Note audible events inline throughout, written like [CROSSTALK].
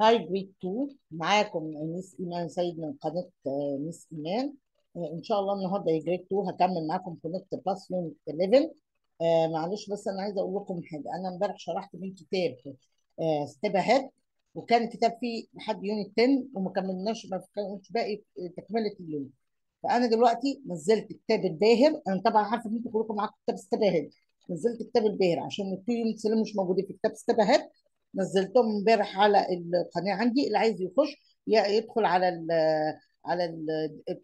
Hi grade 2 معاكم Miss إيمان سيد من قناة آه، Miss إيمان. آه، إن شاء الله النهارده grade 2 هكمل معاكم Connect Plus unit 11 آه معلش بس أنا عايزة أقول لكم حاجة. أنا امبارح شرحت من كتاب آه Step Ahead وكان الكتاب فيه لحد unit 10 وما كملناش ما كانش باقي تكملة ال unit فأنا دلوقتي نزلت كتاب الباهر. أنا طبعا عارفة إن أنتوا كلكم معاكم كتاب Step Ahead. نزلت كتاب الباهر عشان ال two units اللي مش موجودين في كتاب Step Ahead. نزلتهم امبارح على القناة. عندي اللي عايز يخش يدخل على ال على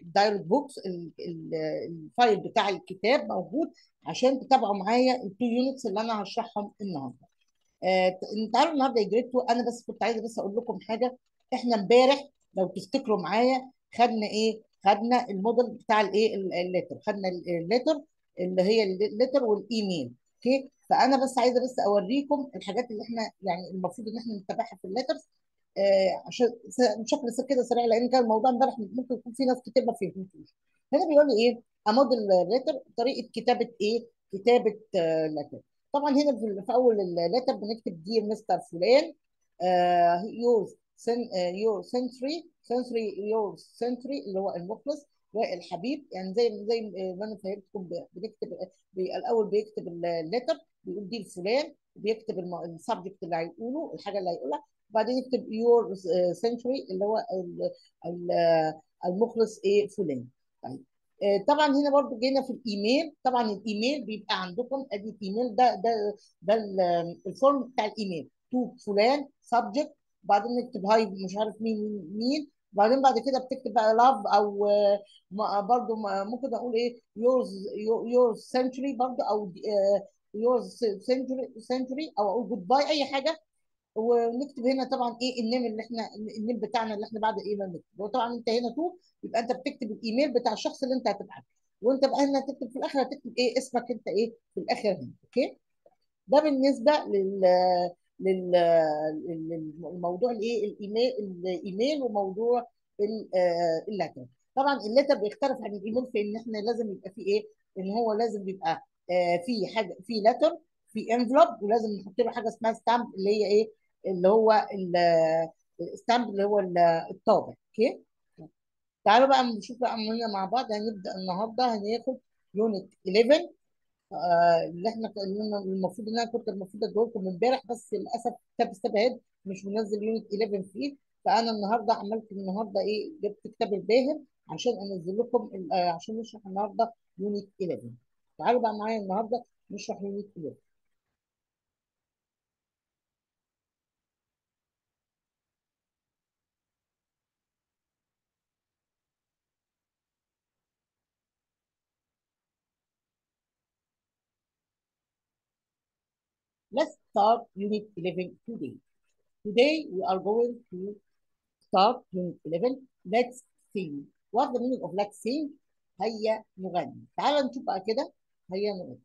ال dialogue box ال- ال- ال file بتاع الكتاب موجود عشان تتابعوا معايا ال two units اللي أنا هشرحهم النهارده. آه تعالوا النهارده يا grade 2 أنا بس كنت عايزة بس أقول لكم حاجة. إحنا امبارح لو تفتكروا معايا خدنا إيه؟ خدنا الموديل بتاع الإيه؟ ال letter خدنا ال letter اللي هي ال letter والإيميل. OK؟ فأنا بس عايزة بس أوريكم الحاجات اللي إحنا يعني المفروض إن إحنا نتابعها في ال letters آه عشان بشكل كده سريع لأن كان الموضوع امبارح ممكن يكون في ناس كتير ما فهمتوش. هنا بيقول لي إيه؟ a model letter طريقة كتابة إيه؟ كتابة letter طبعا هنا في, أول ال letter بنكتب dear Mister فلان your your sincerely sincerely your sincerely اللي هو المخلص. والحبيب يعني زي زي ما أنا فهمتكم بنكتب بي- الأول بيكتب ال letter بيقول dear فلان وبيكتب ال subject اللي هيقوله الحاجة اللي هيقولها وبعدين يكتب your sincerely اللي هو ال- ال- المخلص إيه فلان. طيب آه، طبعا هنا برضو جينا في الإيميل. طبعا الإيميل بيبقى عندكم أدي الإيميل ده ده ده ال- ال form بتاع الإيميل. to فلان subject وبعدين نكتب hi مش عارف مين مين. وبعدين بعد كده بتكتب بقى love أو آه، ما- برضو ممكن أقول إيه yours yours sincerely برضو أو yours sincerely sincerely أو أقول goodbye أي حاجة. ونكتب هنا طبعا إيه ال name اللي إحنا ال name بتاعنا اللي إحنا بعد الايميل نكتب. وطبعا أنت هنا to يبقى أنت بتكتب الإيميل بتاع الشخص اللي أنت هتبعته. وأنت بقى هنا هتكتب في الآخر هتكتب إيه اسمك أنت إيه في الآخر هنا OK؟ ده بالنسبة لل- للموضوع الايه الإيميل الإيميل وموضوع آه، ال letter طبعا ال letter بيختلف عن الإيميل في إن إحنا لازم يبقى فيه إيه؟ إن هو لازم يبقى آه، في حاجة في letter في envelope ولازم نحط له حاجة اسمها stamp اللي هي إيه؟ اللي هو ال stamp اللي هو ال- الطابع. OK؟ تعالوا بقى نشوف بقى مع بعض. هنبدأ النهارده. هناخد unit 11 آه، اللي إحنا المفروض إن أنا كنت المفروض اديه لكم امبارح بس للأسف كتاب Step Ahead مش منزل unit 11 فيه. فأنا النهارده عملت النهارده إيه جبت كتاب الباهر عشان أنزل لكم آه، عشان نشرح النهارده unit 11 تعالوا بقى معايا النهارده نشرح unit 11 Let's start unit 11 today. Today we are going to start unit 11 let's sing what the meaning of let's sing هيا نغني. تعال نشوف بقى كده. هيا نغني.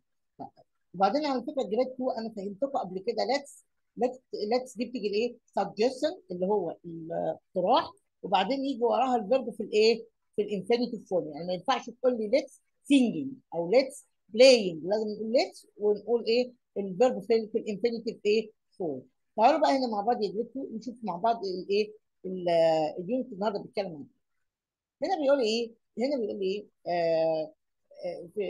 وبعدين على فكرة grade 2 أنا فهمتكم قبل كده. Let's let's let's دي بتيجي الايه suggestion اللي هو الاقتراح. وبعدين يجي وراها ال verb في الإيه؟ في ال infinitive form يعني ما ينفعش تقول لي let's singing أو let's playing. لازم نقول let's ونقول إيه؟ ال verb في في ال infinitive إيه؟ form تعالوا بقى هنا مع بعض يا 2 نشوف مع بعض الايه ال- ال unit النهارده بيتكلم عن إيه. هنا بيقول إيه؟ هنا بيقول إيه؟ آه آه، في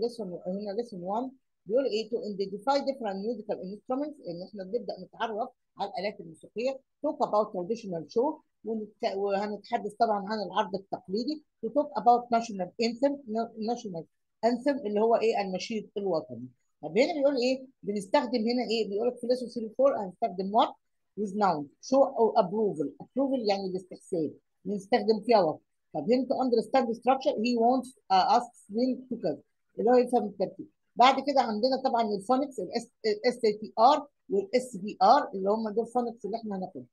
lesson هنا lesson 1 بيقول إيه؟ to identify different musical instruments إن إحنا بنبدأ نتعرف على الآلات الموسيقية. About traditional show ونتك- وهنتحدث طبعا عن العرض التقليدي. Talk about national anthem national anthem اللي هو إيه؟ النشيد الوطني. طب هنا بيقول إيه؟ بنستخدم هنا إيه؟ بيقول لك في lesson 3 4 هنستخدم what with noun. Show أو approval. Approval يعني الاستحسان بنستخدم فيها what طب understand the structure he wants uh, us them to كذا اللي هو يفهم الترتيب. بعد كده عندنا طبعا ال phonics ال STR وال SPR اللي هم دول ال phonics اللي إحنا هناخدهم.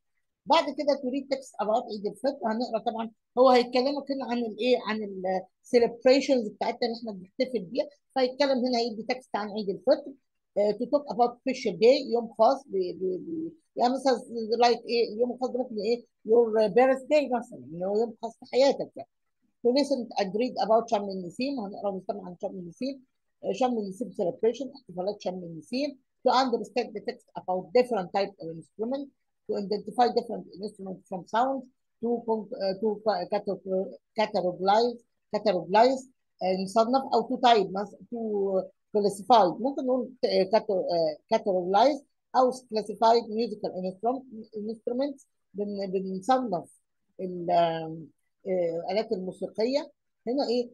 بعد كده to read text about عيد الفطر هنقرأ طبعا هو هيتكلمك هنا عن الإيه؟ عن ال celebrations بتاعتنا اللي إحنا بنحتفل بيها فيتكلم هنا هيدي text عن عيد الفطر to talk about special day يوم خاص ب يعني مثلا like إيه؟ اليوم الخاص ده ممكن إيه؟ your birthday مثلا اللي هو يوم خاص في حياتك يعني. Listen and read about شم النسيم هنقرأ ونستمع عن شم النسيم شم النسيم celebration احتفالات شم النسيم to understand the text about different types of instruments to identify different instruments from sound to uh, to categor- categorize categorize uh, نصنف أو type مثلا to classify ممكن نقول uh, uh, categorize أو classified musical instrument- instruments بن- بنصنف ال- آم، آه، الآلات الموسيقية هنا إيه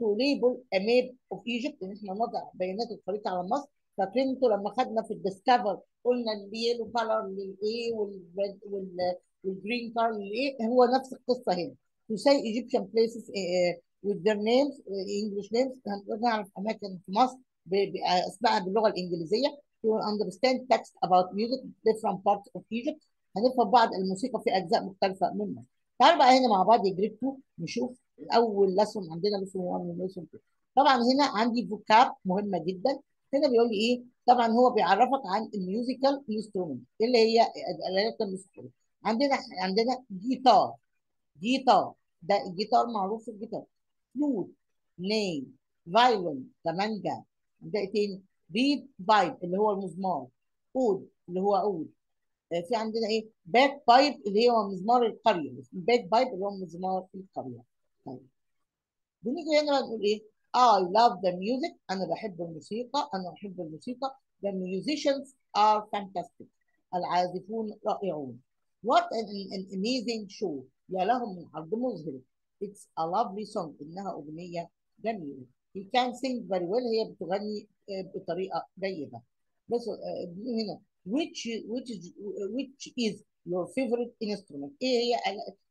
تو ليبل a map of Egypt ان إحنا نضع بيانات الخريطة على مصر فاكرين لما خدنا في ال Discover قلنا ال yellow color للايه وال green color للايه هو نفس القصة هنا. To say Egyptian places uh, with their names uh, English names هنعرف أماكن في مصر باسمائها باللغة الإنجليزية. To understand text about music different parts of Egypt. هنفهم بعض الموسيقى في أجزاء مختلفة من مصر تعالوا بقى هنا مع بعض grade 2 نشوف أول lesson عندنا lesson 1 و lesson 2 طبعا هنا عندي vocab مهمة جدا. هنا بيقول لي إيه؟ طبعا هو بيعرفك عن ال musical instrument اللي هي الآلات الموسيقية. عندنا عندنا guitar guitar ده الجيتار معروف في الجيتار. فلوت ناي violin كمانجا ده تاني؟ reed pipe اللي هو المزمار. oud اللي هو عود آه، في عندنا إيه؟ bagpipe اللي هو مزمار القربة. bagpipe اللي هو مزمار القربة. طيب. بنيجي هنا بقى نقول إيه؟ I love the music أنا بحب الموسيقى أنا بحب الموسيقى the musicians are fantastic العازفون رائعون what an, an amazing show يا لهم من عرض مذهل it's a lovely song انها اغنيه جميله he can sing very well هي بتغني آه، بطريقه جيده بس آه، هنا which which which is your favorite instrument إيه هي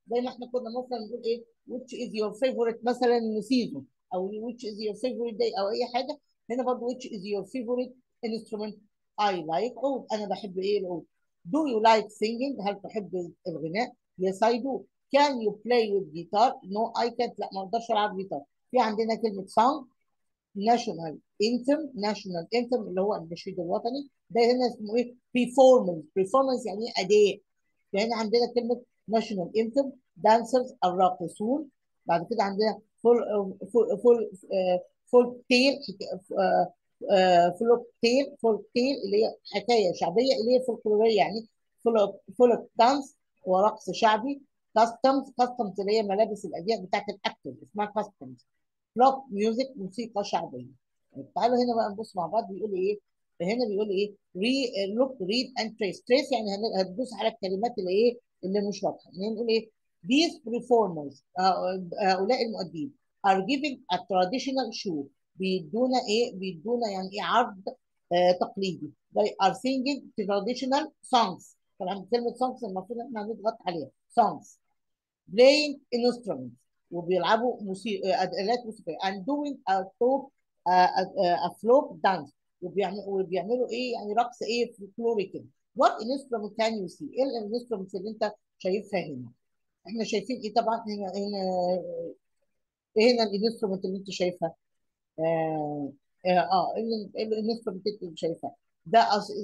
زي ما إحنا كنا مثلا نقول إيه which is your favorite مثلا season أو which is your favorite day أو اي حاجة هنا برضه which is your favorite instrument I like عود أنا بحب إيه العود do you like singing هل تحب الغناء yes I do can you play with guitar no I can't لا ما أقدرش العب جيتار في عندنا كلمه song national anthem national anthem اللي هو النشيد الوطني ده هنا اسمه إيه performance performance يعني إيه اداء يعني عندنا كلمه national anthem dancers الراقصون بعد كده عندنا folk folk folk folk tale folk tale folk tale اللي هي حكاية شعبية اللي هي فولكلوريه يعني folk folk dance ورقص شعبي costumes costumes اللي هي ملابس الازياء بتاعت الأكتر اسمها costumes folk music موسيقى شعبية. تعالوا هنا بقى نبص مع بعض بيقول إيه؟ هنا بيقول إيه؟ re look read and trace trace يعني هتدوس على الكلمات اللي إيه؟ اللي مش واضحة. يعني نقول إيه؟ These performers هؤلاء المؤدين are giving a traditional show بيدونا إيه بيدونا يعني إيه عرض تقليدي they are singing traditional songs. طبعا كلمه songs المفروض إحنا هنضغط عليها songs. Playing instruments. وبيلعبوا موسيقى آلات موسيقية and doing a folk a, a, folk dance. وبيعملوا إيه يعني رقص إيه فلكلوري كده what instrument can you see? إيه ال instruments اللي انت شايفها هنا إحنا شايفين إيه طبعا؟ هنا هنا هنا ال instrument اللي انت شايفها. آه آه آه، ال instrument اللي انت شايفها. ده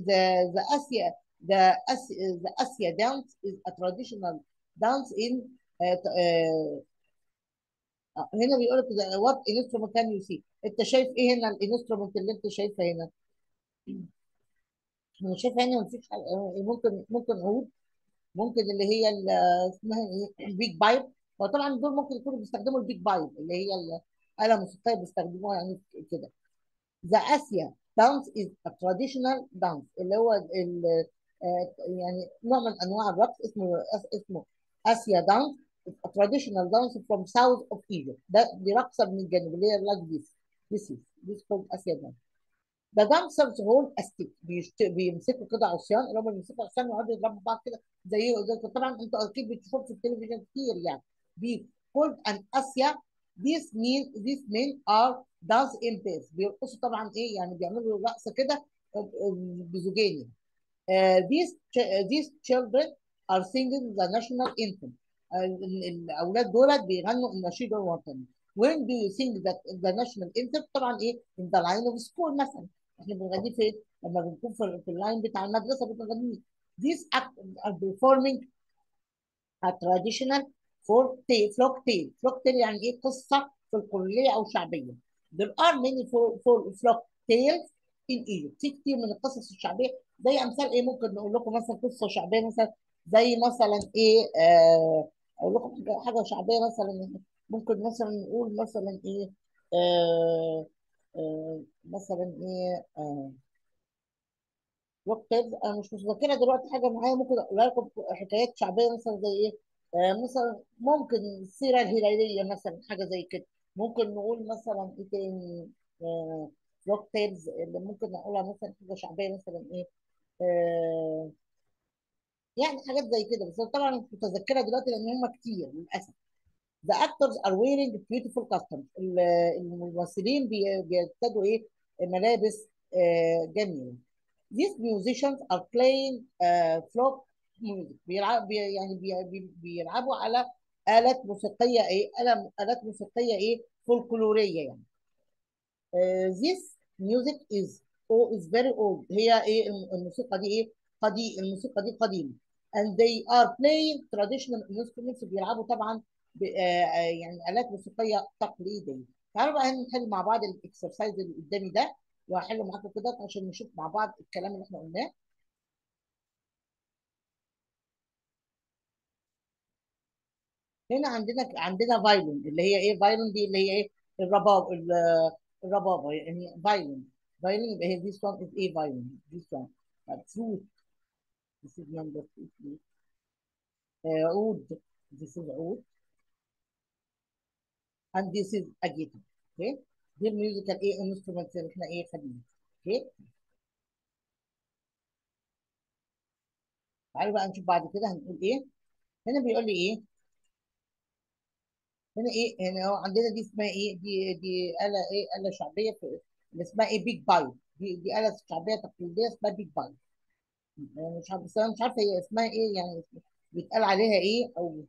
the the Asia the Asia the Asia dance is a traditional dance آه، آه، هنا بيقول لك what instrument can you see انت شايف إيه هنا ال instrument اللي انت شايفها هنا؟ أنا شايف هنا مفيش ممكن ممكن عود ممكن اللي هي اسمها إيه ال bagpipe. وطبعا دول ممكن يكونوا بيستخدموا ال bagpipe اللي هي الآلة الموسيقية بيستخدموها يعني كده. Asia dance is a traditional dance اللي هو ال آه، يعني نوع من أنواع الرقص اسمه اسمه اسيا دانس traditional dance from south of Egypt. ده دي رقصة من الجنوب اللي هي like this this is اسيا دانس Hold a stick. بيشت... بيمسكوا كده عصيان اللي هم بيمسكوا عصيان ويقعدوا يضربوا بعض كده زي طبعا أنتوا أكيد بتشوفوا في التلفزيون كتير يعني. بي called an Asia these men these men are dance in pairs بيرقصوا طبعا إيه يعني؟ بيعملوا رقصة كده بزوجين Uh, these ch- uh, these children are singing the national anthem. Uh, ال- الأولاد دول بيغنوا النشيد الوطني. When do you sing that the national anthem؟ طبعا إيه؟ in the line of school مثلا. إحنا بنغنيه فين؟ لما بنكون في, في اللاين بتاع المدرسة بنغنيه. These are performing a traditional tale, folk tale. folk tale يعني إيه؟ قصة فلكلورية أو شعبية. There are many folk, folk, folk tales in Egypt. في كتير من القصص الشعبية زي أمثال إيه ممكن نقول لكم مثلا قصة شعبية مثلا زي مثلا إيه آه أقول لكم حاجة شعبية مثلا ممكن مثلا نقول مثلا إيه آه آه مثلا إيه آه وقت أنا مش متذكرة دلوقتي حاجة معايا ممكن أقولها لكم حكايات شعبية مثلا زي إيه آه مثلا ممكن السيرة الهلالية مثلا حاجة زي كده. ممكن نقول مثلا إيه تاني آه تيلز اللي ممكن نقولها مثلا حاجة شعبية مثلا إيه آه يعني حاجات زي كده. بس طبعا مش متذكرة دلوقتي لأن هم كتير للأسف. The actors are wearing beautiful costumes ال- الممثلين بي- بيرتدوا إيه ملابس آه، جميلة These musicians are playing uh, folk music بيلعب بي يعني بي بي بيلعبوا على آلات موسيقية إيه؟ آلات موسيقية إيه؟ فولكلورية يعني. Uh, this music is oh, is very old. هي إيه الم- الموسيقى دي إيه؟ قديم الموسيقى دي قديمة. And they are playing traditional instruments بيلعبوا طبعا آه آه، يعني آلات موسيقية تقليدية. تعالوا بقى نحل مع بعض ال exercise اللي قدامي ده؟ وهحل معاكم كده عشان نشوف مع بعض الكلام اللي إحنا قلناه. هنا عندنا عندنا violin اللي هي إيه؟ violin دي اللي هي إيه؟ الرباب ال- الربابه يعني violin violin يبقى هي this one is إيه violin this one. flute this is number two. flute. آه، عود. This is عود. And this is a guitar okay دي ال musical إيه instruments اللي إحنا إيه خدناها تعالوا بقى نشوف بعد كده هنقول إيه هنا بيقول لي إيه هنا إيه هنا هو عندنا دي اسمها إيه دي دي آلة إيه آلة شعبية في اللي اسمها إيه bagpipe دي دي آلة شعبية تقليدية اسمها bag أنا مش عارفه بس أنا مش عارفه هي اسمها إيه يعني بيتقال عليها إيه أو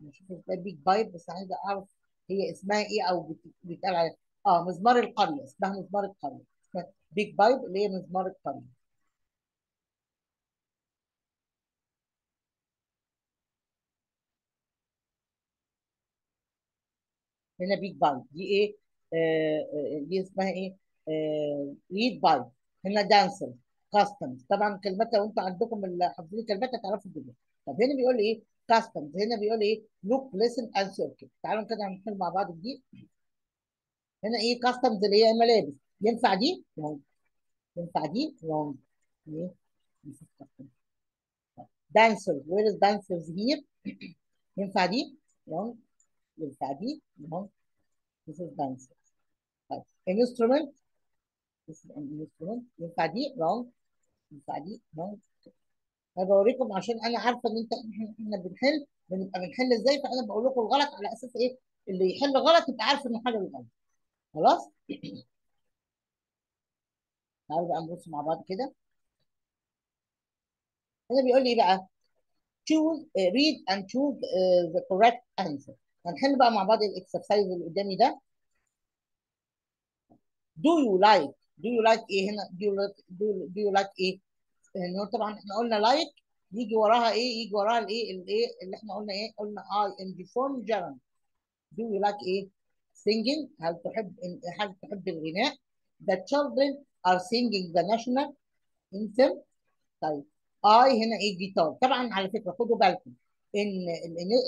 مش عارفه اسمها bagpipe بس عايزه اعرف هي اسمها إيه؟ أو بيتقال عليها. آه مزمار القربة اسمها مزمار القربة. bagpipe اللي هي مزمار القربة. هنا bagpipe دي إيه؟ آه آه، دي اسمها إيه؟ آه reed pipe هنا dancer costumes طبعا كلمات لو أنتوا عندكم حافظين الكلمات هتعرفوا كده طب هنا بيقول إيه؟ costumes هنا بيقول إيه look listen and circle تعالوا كده هنحل مع بعض دي هنا إيه costumes اللي هي ملابس ينفع دي؟ wrong. ينفع دي؟ wrong. إيه؟ dancers where is dancers here؟ ينفع دي؟ wrong. ينفع دي؟ wrong. this is dancers طيب instrument this is an instrument ينفع دي؟ wrong. ينفع دي؟ wrong. أنا بوريكم عشان أنا عارفه ان انت إحنا بنحل بنبقى بنحل إزاي؟ فانا بقول لكم الغلط على أساس إيه؟ اللي يحل غلط يبقى عارف انه حاجة غلط خلاص؟ تعالوا بقى نبص مع بعض كده. هنا بيقول لي إيه بقى؟ choose uh, read and choose uh, the correct answer. هنحل بقى مع بعض الاكسرسايز اللي قدامي ده. Do you like do you like إيه هنا؟ Do you like do, do you like إيه؟ إن هو طبعا إحنا قلنا like يجي وراها إيه؟ يجي وراها الإيه؟ الإيه؟ اللي إحنا قلنا إيه؟ قلنا I in the form gerund do you like إيه؟ singing. هل تحب هل تحب الغناء؟ The children are singing the national anthem. طيب. اي هنا إيه؟ جيتار طبعا على فكرة خدوا بالكم. إن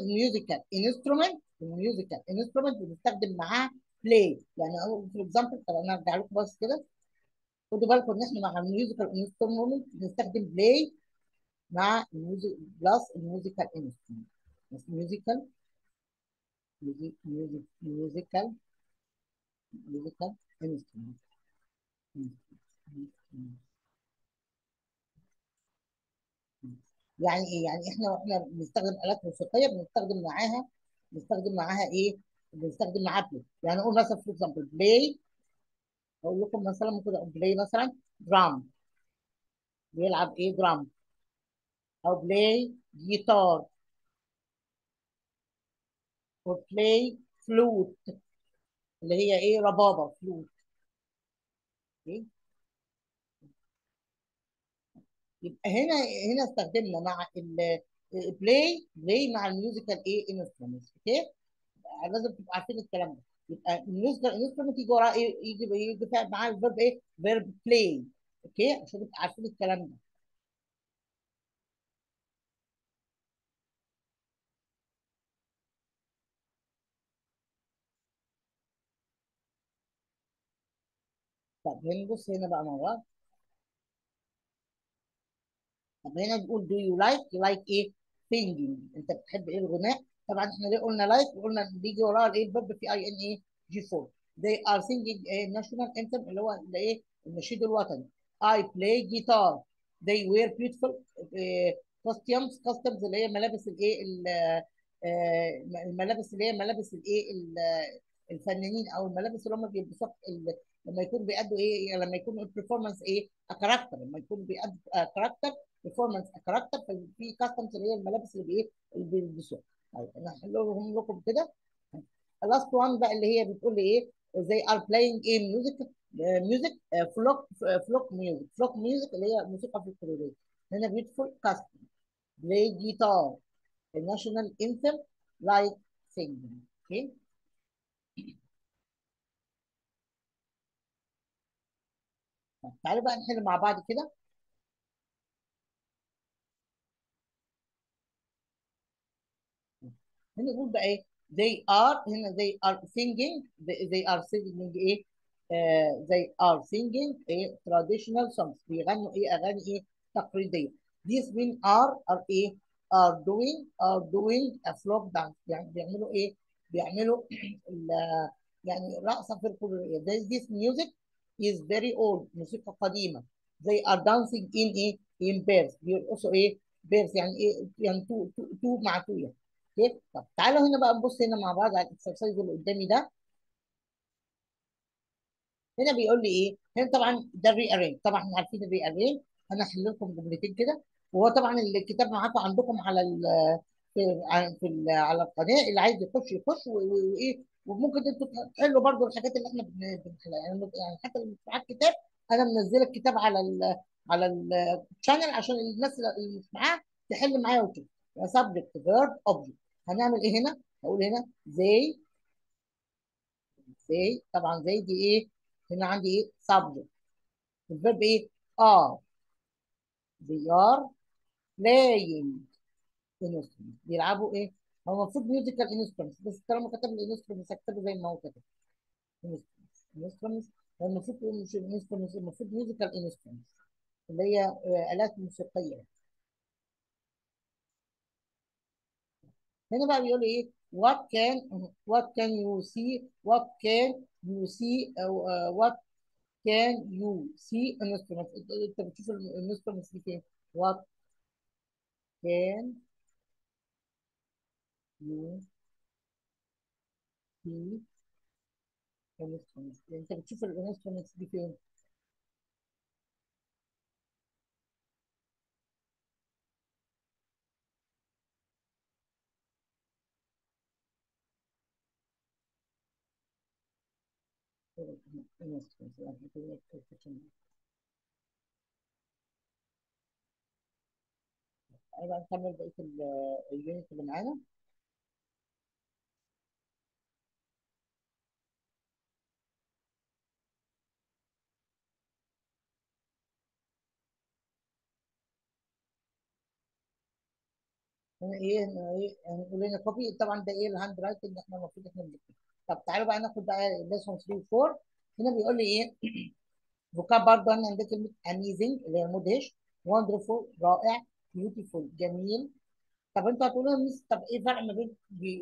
ال musical instrument ال musical instrument بنستخدم معاه play يعني for example طب أنا أرجع لكم بس كده. خدوا بالكم إن إحنا مع ال musical instrument بنستخدم play مع ال music plus ال musical instrument بس musical musical musical instrument يعني إيه؟ يعني إحنا وإحنا بنستخدم آلات موسيقية بنستخدم معاها بنستخدم معاها إيه؟ بنستخدم معاها play يعني أقول مثلا for example play أقول لكم مثلا ممكن أقول play مثلا drum بيلعب إيه drum أو play guitar أو play flute اللي هي إيه؟ ربابة فلوت إيه؟ يبقى هنا هنا استخدمنا مع ال play play مع ال musical إيه؟ instruments أوكي؟ لازم تبقوا عارفين الكلام ده. يصدر يصدر يذكر نتيجه وراه إيه، يجي يجي معاه ال verb إيه؟ verb play okay؟ عشان عارفين الكلام ده. طب هنبص هنا بقى مرة. طب هنا بيقول do you like you like إيه؟ singing. أنت بتحب إيه الغناء؟ طبعا إحنا ليه قلنا like وقلنا بيجي وراها الايه ال verb في ing إيه G 4 they are singing a national anthem اللي هو اللي إيه؟ النشيد الوطني. I play guitar. They wear beautiful uh, costumes. Costumes اللي هي ملابس الايه ال- آه، الملابس اللي هي ملابس الايه ال- الفنانين أو الملابس اللي هم بيلبسوها لما يكون بيأدوا إيه؟ لما يكون ال performance إيه؟ character لما يكون بيأدوا character performance character في costumes اللي هي الملابس اللي اللي بيلبسوها. طيب أنا هحلهم لكم كده. ال last one بقى اللي هي بتقول لي إيه؟ They are playing إيه music music folk folk music folk music اللي هي موسيقى فلكلوريه هنا custom. Play guitar. The national anthem like singing. okay تعالوا بقى نحل مع بعض كده. هنا نقول بقى ايه they are هنا they are singing they, they are singing ايه آه they are singing ايه traditional songs بيغنوا ايه اغاني ايه تقليديه these men are are ايه are doing are doing a folk dance يعني بيعملوا ايه بيعملوا ال- يعني رقصه في الكورية this, this music is very old موسيقى قديمه they are dancing in ايه in pairs بيرقصوا ايه pairs يعني ايه يعني تو تو, تو مع تو يعني okay طب تعالوا هنا بقى نبص هنا مع بعض على ال exercise اللي قدامي ده. هنا بيقول لي إيه؟ هنا طبعا ده ال rearrange طبعا إحنا عارفين ال rearrange أنا هحل لكم جملتين كده. وهو طبعا الكتاب معاكم عندكم على ال في ال على القناة. اللي عايز يخش يخش وايه وممكن أنتوا تحلوا برضو الحاجات اللي إحنا بن- بنحلها يعني يعني حتى اللي مش معاك كتاب أنا منزلة الكتاب على ال على ال channel عشان الناس اللي مش معاها تحل معايا وتشوف. subject verb object هنعمل إيه هنا؟ هقول هنا زي زي طبعا زي دي إيه؟ هنا عندي إيه؟ subject ال verb إيه؟ are they are playing instruments بيلعبوا إيه؟ هو المفروض musical instruments بس طالما كتب ال instruments هكتبه زي ما هو كتب هو المفروض مش instruments المفروض musical instruments اللي هي آه، آلات موسيقية هنا بقى بيقول ايه what can what can you see what can you see أو uh, what can you see instruments انت أنت بتشوف الانسترومنتس دي فين what can you see instruments انت بتشوف الانسترومنتس دي فين يعني بقى نكمل بقية ال- ال unit اللي معانا هنا إيه هنا إيه هنقول لنا copy طبعا ده إيه ال handwriting إحنا المفروض إحنا طب تعالوا بقى ناخد بقى lesson 3 و 4 هنا بيقول لي إيه؟ vocab برضه أنا عندي كلمة amazing اللي هي مدهش. wonderful رائع beautiful جميل. طب أنتوا هتقولوا لي طب إيه الفرق ما بين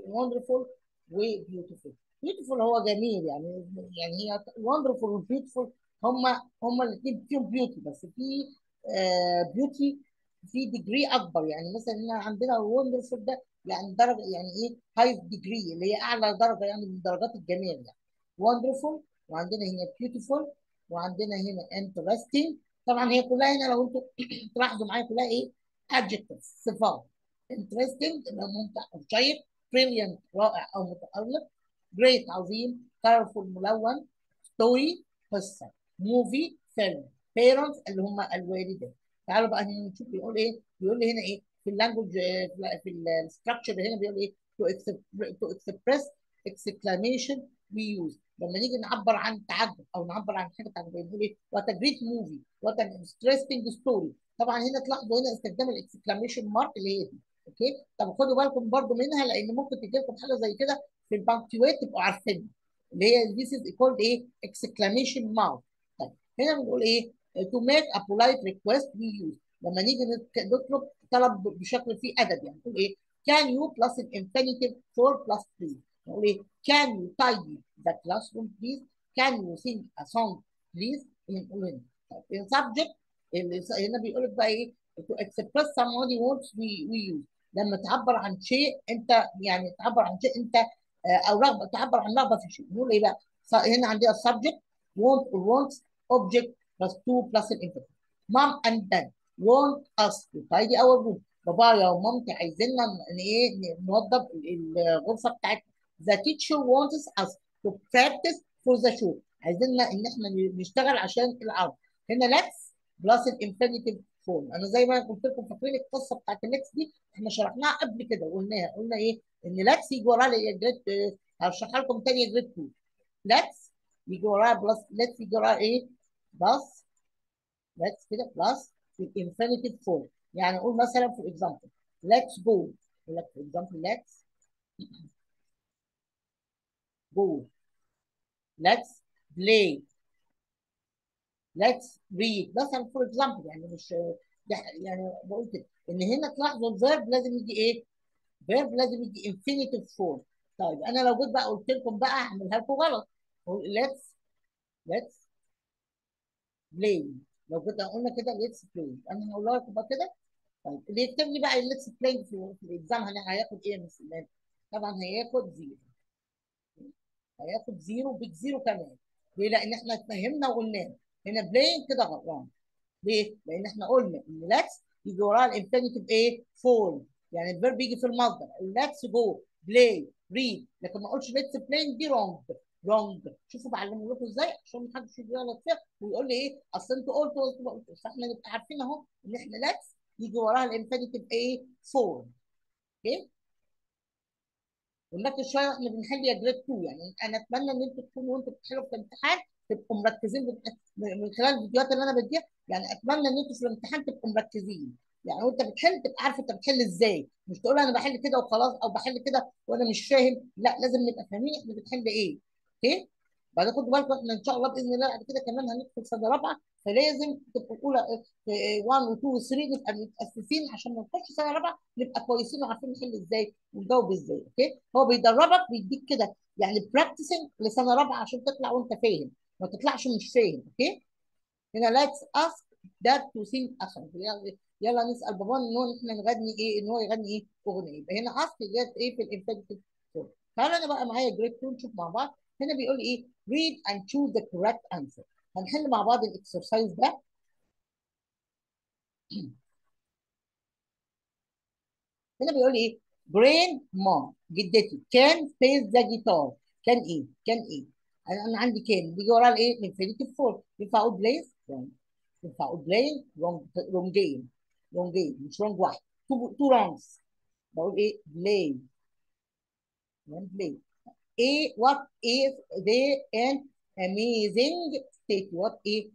wonderful و beautiful beautiful هو جميل يعني يعني هي wonderful و beautiful هما هما الاثنين فيهم beauty بس في آه beauty في degree أكبر. يعني مثلا هنا عندنا wonderful ده يعني درجة يعني إيه؟ high degree اللي هي أعلى درجة يعني من درجات الجمال يعني. wonderful وعندنا هنا beautiful وعندنا هنا interesting طبعا هي كلها هنا لو أنتوا [CLEARS THROAT] تلاحظوا معايا كلها إيه؟ adjectives صفات. interesting اللي هو ممتع أو شيق. brilliant رائع أو متألق. great عظيم. colorful ملون. story قصة. movie فيلم parents اللي هم الوالدين تعالوا بقى نشوف بيقول إيه؟ بيقول لي هنا إيه؟ في ال language في ال structure هنا بيقول إيه؟ to express exclamation we use. لما نيجي نعبر عن تعجب أو نعبر عن حاجة تعجب بنقول إيه؟ what great movie what an interesting story طبعا هنا تلاحظوا هنا استخدام ال exclamation mark اللي هي دي okay طب خدوا بالكم برضو منها لأن ممكن تجي لكم حاجة زي كده في ال punctuate تبقوا عارفينها اللي هي this is called إيه؟ exclamation mark طيب هنا بنقول إيه؟ to make a polite request we use لما نيجي نطلب طلب بشكل فيه أدب يعني نقول إيه؟ can you plus ال infinitive form please 3 تقول إيه can you tidy the classroom please? Can you sing a song please? نقول هنا subject اللي هنا بيقول لك بقى إيه to express somebody wants we, we use. لما تعبر عن شيء أنت يعني تعبر عن شيء أنت آه، أو رغبة تعبر عن رغبة في شيء. نقول إيه بقى هنا عندنا subject want or wants object plus two plus مام اند and dad want us to tidy our room. بابايا ومامتي عايزيننا إيه نوضب الغرفة بتاعتنا. The teacher wants us to practice for the show عايزيننا إن إحنا نشتغل عشان العرض هنا let's plus ال infinitive form أنا زي ما قلت لكم فاكرين القصة بتاعت ال let's دي إحنا شرحناها قبل كده. وقلناها قلنا إيه؟ إن let's يجي وراها grade هشرحها لكم تاني جريد 2 let's يجي وراها plus let's يجي وراها إيه؟ plus let's كده plus ال infinitive form يعني نقول مثلا example let's go يقول لك في example let's go let's play let's read مثلا for example يعني مش يعني بقول كده. إن هنا تلاحظوا ال verb لازم يجي إيه؟ verb لازم يجي infinitive form طيب أنا لو جيت بقى قلت لكم بقى هعملها لكم غلط. let's let's play لو كده قلنا كده let's play أنا هقول لكم بقى كده. طيب اللي يكتب لي بقى ال let's play في, ال exam هياخد إيه يا إيمان؟ طبعا هياخد zero هياخد zero zero كمان. ليه؟ لأن إحنا اتفهمنا وقلنا هنا play كده غلطان. ليه؟ لأن إحنا قلنا إن let's يجي وراها ال infinitive إيه؟ form يعني ال verb يجي في المصدر. let's go play read لكن ما اقولش let's play دي wrong wrong شوفوا بعلمه لكم إزاي عشان ما حدش يجي يغلط فيها ويقول لي إيه؟ أصل أنتوا قلتوا قلتوا ما قلتوش. فإحنا نبقى عارفين أهو إن إحنا let's يجي وراها ال infinitive إيه؟ form okay؟ ونركز شوية وإحنا بنحل يا grade 2 يعني أنا أتمنى إن أنتوا تكونوا وأنتوا بتحلوا في الامتحان تبقوا مركزين من خلال الفيديوهات اللي أنا بديها. يعني أتمنى إن أنتوا في الامتحان تبقوا مركزين. يعني وأنت بتحل تبقى عارف أنت بتحل إزاي. مش تقول أنا بحل كده وخلاص أو بحل كده وأنا مش فاهم. لا لازم نبقى فاهمين إحنا بنحل إيه. okay؟ بعدين خدوا بالكم إحنا إن شاء الله بإذن الله بعد كده كمان هندخل سنة رابعة فلازم تبقوا اولى 1 و 2 و 3 نبقى متاسسين عشان ما نخش سنة رابعة نبقى كويسين وعارفين نحل إزاي ونجاوب إزاي okay؟ هو بيدربك بيديك كده يعني practicing لسنة رابعة عشان تطلع وأنت فاهم ما تطلعش مش فاهم okay؟ هنا ask dad to sing a song يلا نسأل بابانا إن هو إحنا نغني إيه إن هو يغني إيه أغنية يبقى هنا ask جت إيه في form تعالى أنا بقى معايا grade 2 نشوف مع بعض. هنا بيقول لي إيه؟ read and choose the correct answer. هنحل مع بعض ال exercise ده. [CLEARS THROAT] هنا بيقول لي إيه؟ grandmom جدتي. can plays the guitar can إيه can إيه أنا أنا عندي can بيجي وراه الايه ال infinitive form. ينفع أقول plays ينفع أقول play wrong wrong ين wrong ين مش wrong واحد. two two wrongs بقول إيه؟ play play ايه what is there an amazing state what is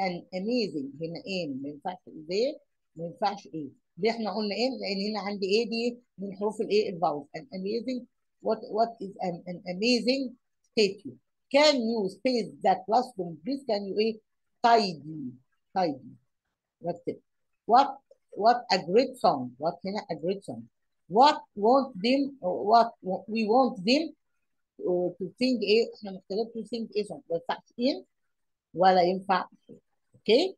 an amazing هنا ايه ما ينفعش there ما ينفعش ايه ليه احنا قلنا ايه لان هنا عندي ايه دي من حروف الايه الفاول an amazing what what is an, an amazing statue can you space the classroom please can you ايه tidy tidy رتب what what a great song what هنا a great song what want them what we want them sing إيه إحنا محتاجين sing إيه song ما ينفعش in ولا ينفع أوكي؟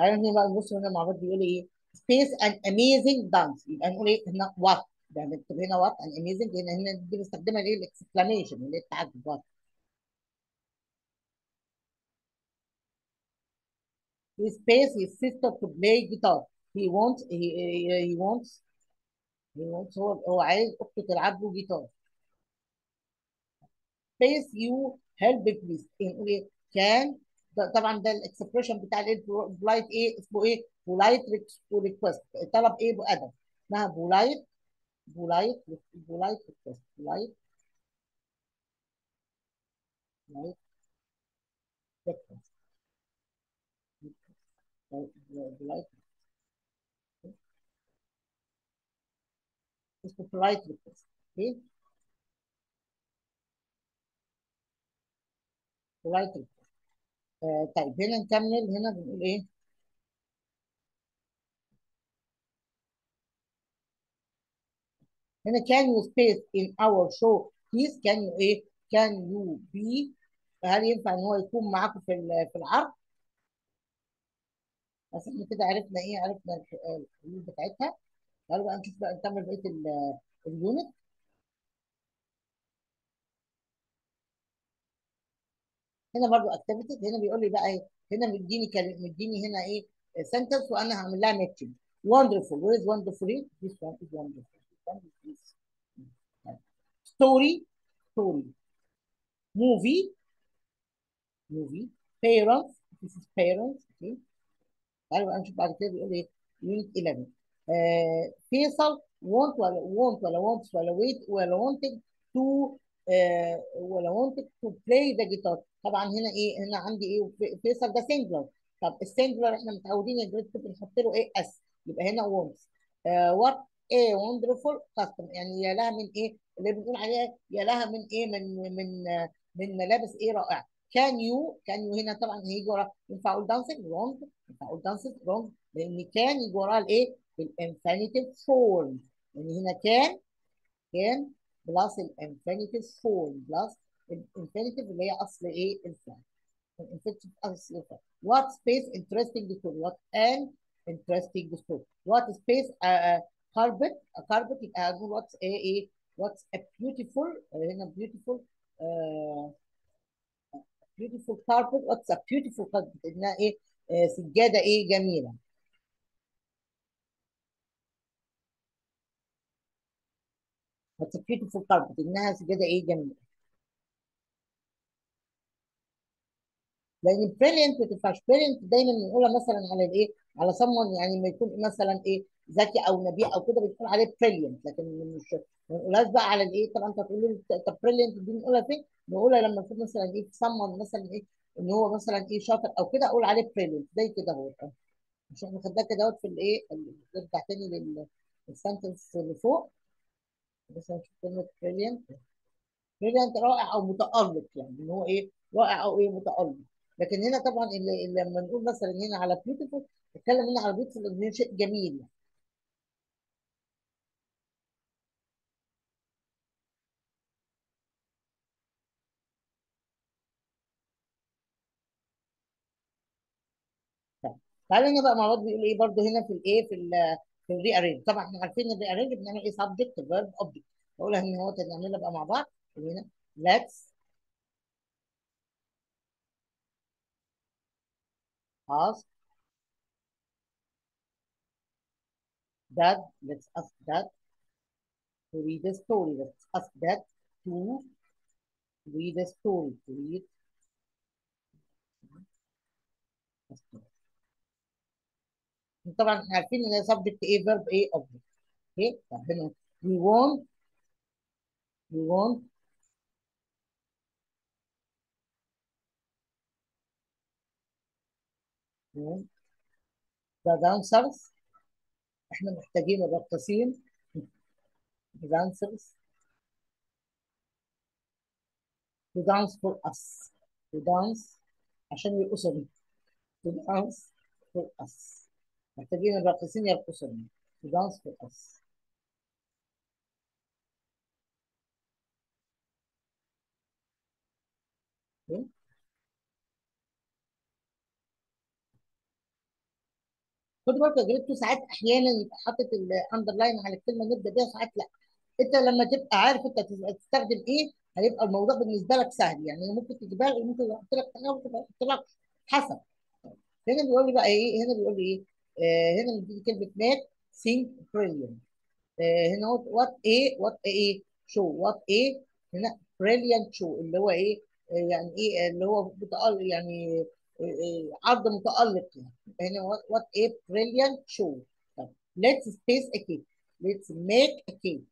تعالوا هنا بقى نبص هنا مع بعض بيقول إيه space an amazing dance. يبقى نقول إيه هنا what ده نكتب هنا what? An amazing هنا هنا دي بنستخدمها ليه الاكسكلاميشن اللي هي التعجب what? He space his sister to play guitar he wants he, he, he wants he wants هو هو عايز اخته تلعب له جيتار space you help please. نقول إيه طبعا ده ال expression بتاع الإيه؟ polite إيه؟ اسمه إيه؟ polite request. طلب إيه بأدب اسمها polite polite polite request. polite polite request. polite اسمه polite request. okay؟ polite request. آه طيب هنا نكمل هنا بنقول إيه؟ هنا can you space in our show please can you إيه؟ Can you be هل ينفع إن هو يكون معاكم في في العرض؟ بس إحنا كده عرفنا إيه؟ عرفنا الحلول بتاعتها. تعالوا بقى نشوف بقى نكمل بقية ال unit. هنا برضو activities هنا بيقول لي بقى إيه هنا مديني مديني هنا إيه sentence وأنا هعمل لها matching wonderful where is wonderful this one is wonderful this one is this story story movie movie parents this is parents okay تعالوا بقى نشوف بعد كده بيقول إيه unit 11 آه فيصل want ولا want ولا wants ولا wait ولا wanted to آه ولا wanted to play the guitar طبعا هنا إيه؟ هنا عندي إيه؟ فيصل ده singular طب ال singular إحنا متعودين يا grade بنحط له إيه؟ s يبقى هنا آه what a wonderful costume. يعني يا لها من إيه؟ اللي بنقول عليها يا لها من إيه؟ من من من ملابس إيه؟ رائعة. can you can you هنا طبعا هيجي ورا. ينفع أقول dancing wrong ينفع أقول dancing wrong لأن can يجي وراها الإيه؟ ال infinitive form يعني هنا can can plus ال infinitive form plus ال infinitive اللي هي أصل إيه؟ الفعل ال infinitive أصل إيه what space interesting story what an interesting story what space carpet carpet يبقى هنقول what's إيه إيه what's a beautiful هنا بيوتيفول beautiful carpet what's a beautiful carpet إنها إيه؟ سجادة إيه؟ جميلة. What's a beautiful carpet? It has a good age and... لأن brilliant ما تنفعش. brilliant دايما بنقولها مثلا على الإيه؟ على someone يعني ما يكون مثلا إيه؟ ذكي أو نبيع أو كده بتقول عليه brilliant. لكن مش ما نقولهاش بقى على الإيه؟ طبعا أنت هتقول لي طب brilliant دي نقولها فين؟ نقولها لما نكون مثلا إيه؟ someone مثلا إيه؟ إن هو مثلا إيه؟ شاطر أو كده أقول عليه brilliant. زي كده أهو. مش إحنا خدناه كده في الإيه؟ نرجع تاني للسنتنس اللي فوق. مثلا نشوف كلمة brilliant. brilliant رائع أو متألق يعني إن هو إيه؟ رائع أو إيه؟ متألق. لكن هنا طبعا اللي لما نقول مثلا هنا على beautiful نتكلم هنا على beautiful ان شيء جميل. يعني. تعالى هنا بقى مع بعض بيقول إيه برضه هنا في الايه في ال في ال rearrange طبعا إحنا عارفين ال rearrange بنعمل إيه؟ subject verb object بقولها ان هو نعملها بقى مع بعض. هنا let's ask that let's ask that to read a story let's ask that to read a story to read a story طبعا احنا عارفين ان subject ايه verb ايه object اوكي طب هنا we want we want the dancers إحنا محتاجين الراقصين the dancers to dance for us to dance عشان يرقصوا بينا to dance for us محتاجين الراقصين يرقصوا بينا to dance for us أوكي خد بالك يا جريد 2 ساعات أحيانا يبقى حاطط ال underline على الكلمة نبدا بيها ساعات لأ. أنت لما تبقى عارف أنت تستخدم إيه هيبقى الموضوع بالنسبة لك سهل. يعني ممكن تجيبها ممكن أحط لك ممكن أحط لك حسب هنا بيقول لي بقى إيه هنا بيقول لي إيه آه هنا بيديني كلمة مات سينك بريليانت آه هنا وات إيه وات إيه شو وات إيه هنا بريليانت شو اللي هو إيه يعني إيه اللي هو متألق يعني عرض متألق يعني what a brilliant show. طب let's space a cake. Let's make a cake.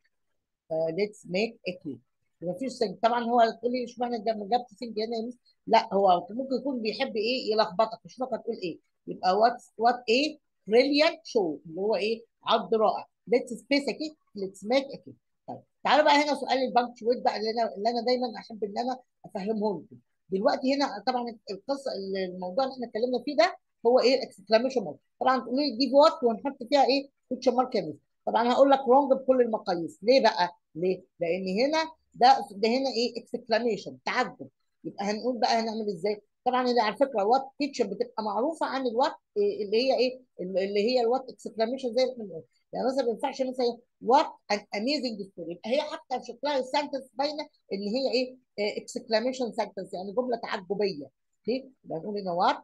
uh, let's make a cake. مفيش sing طبعا هو هتقول لي اشمعنى جبت sing هنا يا ميس؟ لا هو ممكن يكون بيحب إيه؟ يلخبطك. مش فاكر هتقول إيه. يبقى what what a brilliant show. اللي هو إيه؟ عرض رائع. A cake. Let's make a cake. طيب تعالوا بقى هنا سؤال ال punctuate بقى اللي أنا اللي أنا دايما أحب إن أنا افهمه لكم دلوقتي هنا طبعا القصة الموضوع اللي إحنا اتكلمنا فيه ده هو إيه ال exclamation mark طبعا تقولوا لي دي what ونحط فيها إيه question mark يا طبعا هقول لك wrong بكل المقاييس. ليه بقى؟ ليه؟ لأن هنا ده ده هنا إيه exclamation تعجب. يبقى هنقول بقى هنعمل إزاي؟ طبعا على فكرة what تيتشر بتبقى معروفة عن ال what اللي هي إيه اللي هي ال what exclamation زي ما إحنا بنقول. يعني مثلا ما ينفعش مثلا what an amazing story يبقى هي حتى شكلها ال sentence باينة إن هي إيه exclamation sentence يعني جملة تعجبية. okay؟ يبقى نقول هنا what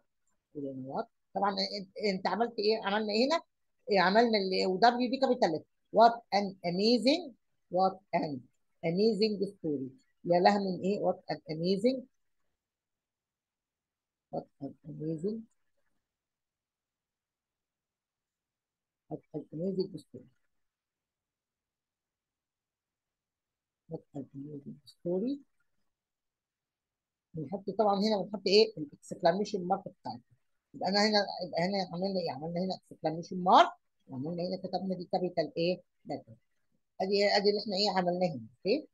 نقول what طبعا إنت عملت إيه؟ عملنا إيه هنا؟ إيه عملنا اللي و W دي capital what an amazing what an amazing story. يا لها من إيه؟ what an amazing what an amazing what an amazing story. What an amazing story. بنحط طبعا هنا بنحط إيه؟ ال exclamation mark بتاعتنا. يبقى أنا هنا يبقى هنا عملنا إيه؟ عملنا هنا exclamation mark وعملنا هنا كتبنا دي capital إيه letter أدي أدي اللي إحنا إيه عملناه هنا okay؟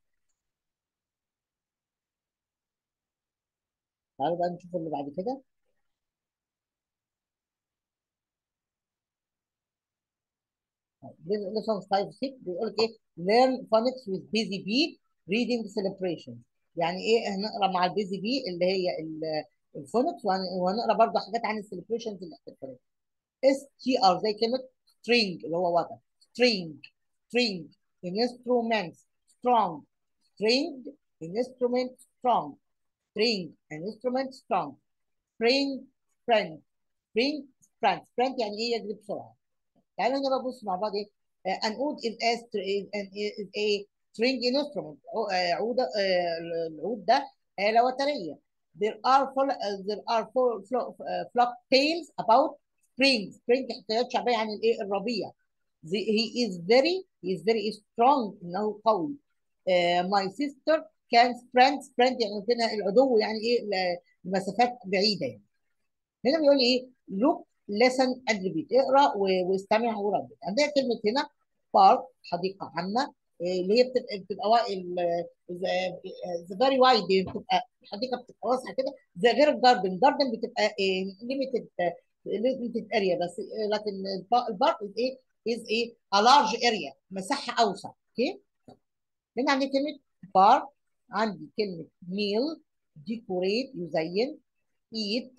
تعالوا بقى نشوف اللي بعد كده. Lesson 5 6 بيقول لك إيه؟ Learn phonics with busy bee reading celebration يعني إيه هنقرا مع ال busy bee اللي هي ال phonics وهنقرأ برضه حاجات عن ال celebrations اللي احتفلت S T R زي كلمة string اللي هو وتر string string instruments strong. String instrument strong. String an instrument strong. Spring sprint spring sprint sprint يعني إيه يجري بسرعة. تعالوا هنا بقى بص مع بعض إيه هنقول is a is a string instrument. عود العود ده آلة وترية there are full, there are full, flock tales about spring. Spring حكايات شعبية عن الإيه؟ الربيع. He is very he is very strong. إنه قوي. my sister can sprint sprint يعني كده العدو يعني إيه؟ لمسافات بعيدة يعني. هنا بيقول إيه؟ Look listen and repeat اقرا واستمع وردد عندنا كلمة هنا park حديقة عامة. اللي هي بتبقى بتبقى the very wide بتبقى الحديقة بتبقى واسعة كده زي غير ال garden ال garden بتبقى limited limited area بس. لكن ال park is إيه؟ is إيه؟ a large area مساحة أوسع. okay؟ هنا عندي كلمة park عندي كلمة meal decorate يزين eat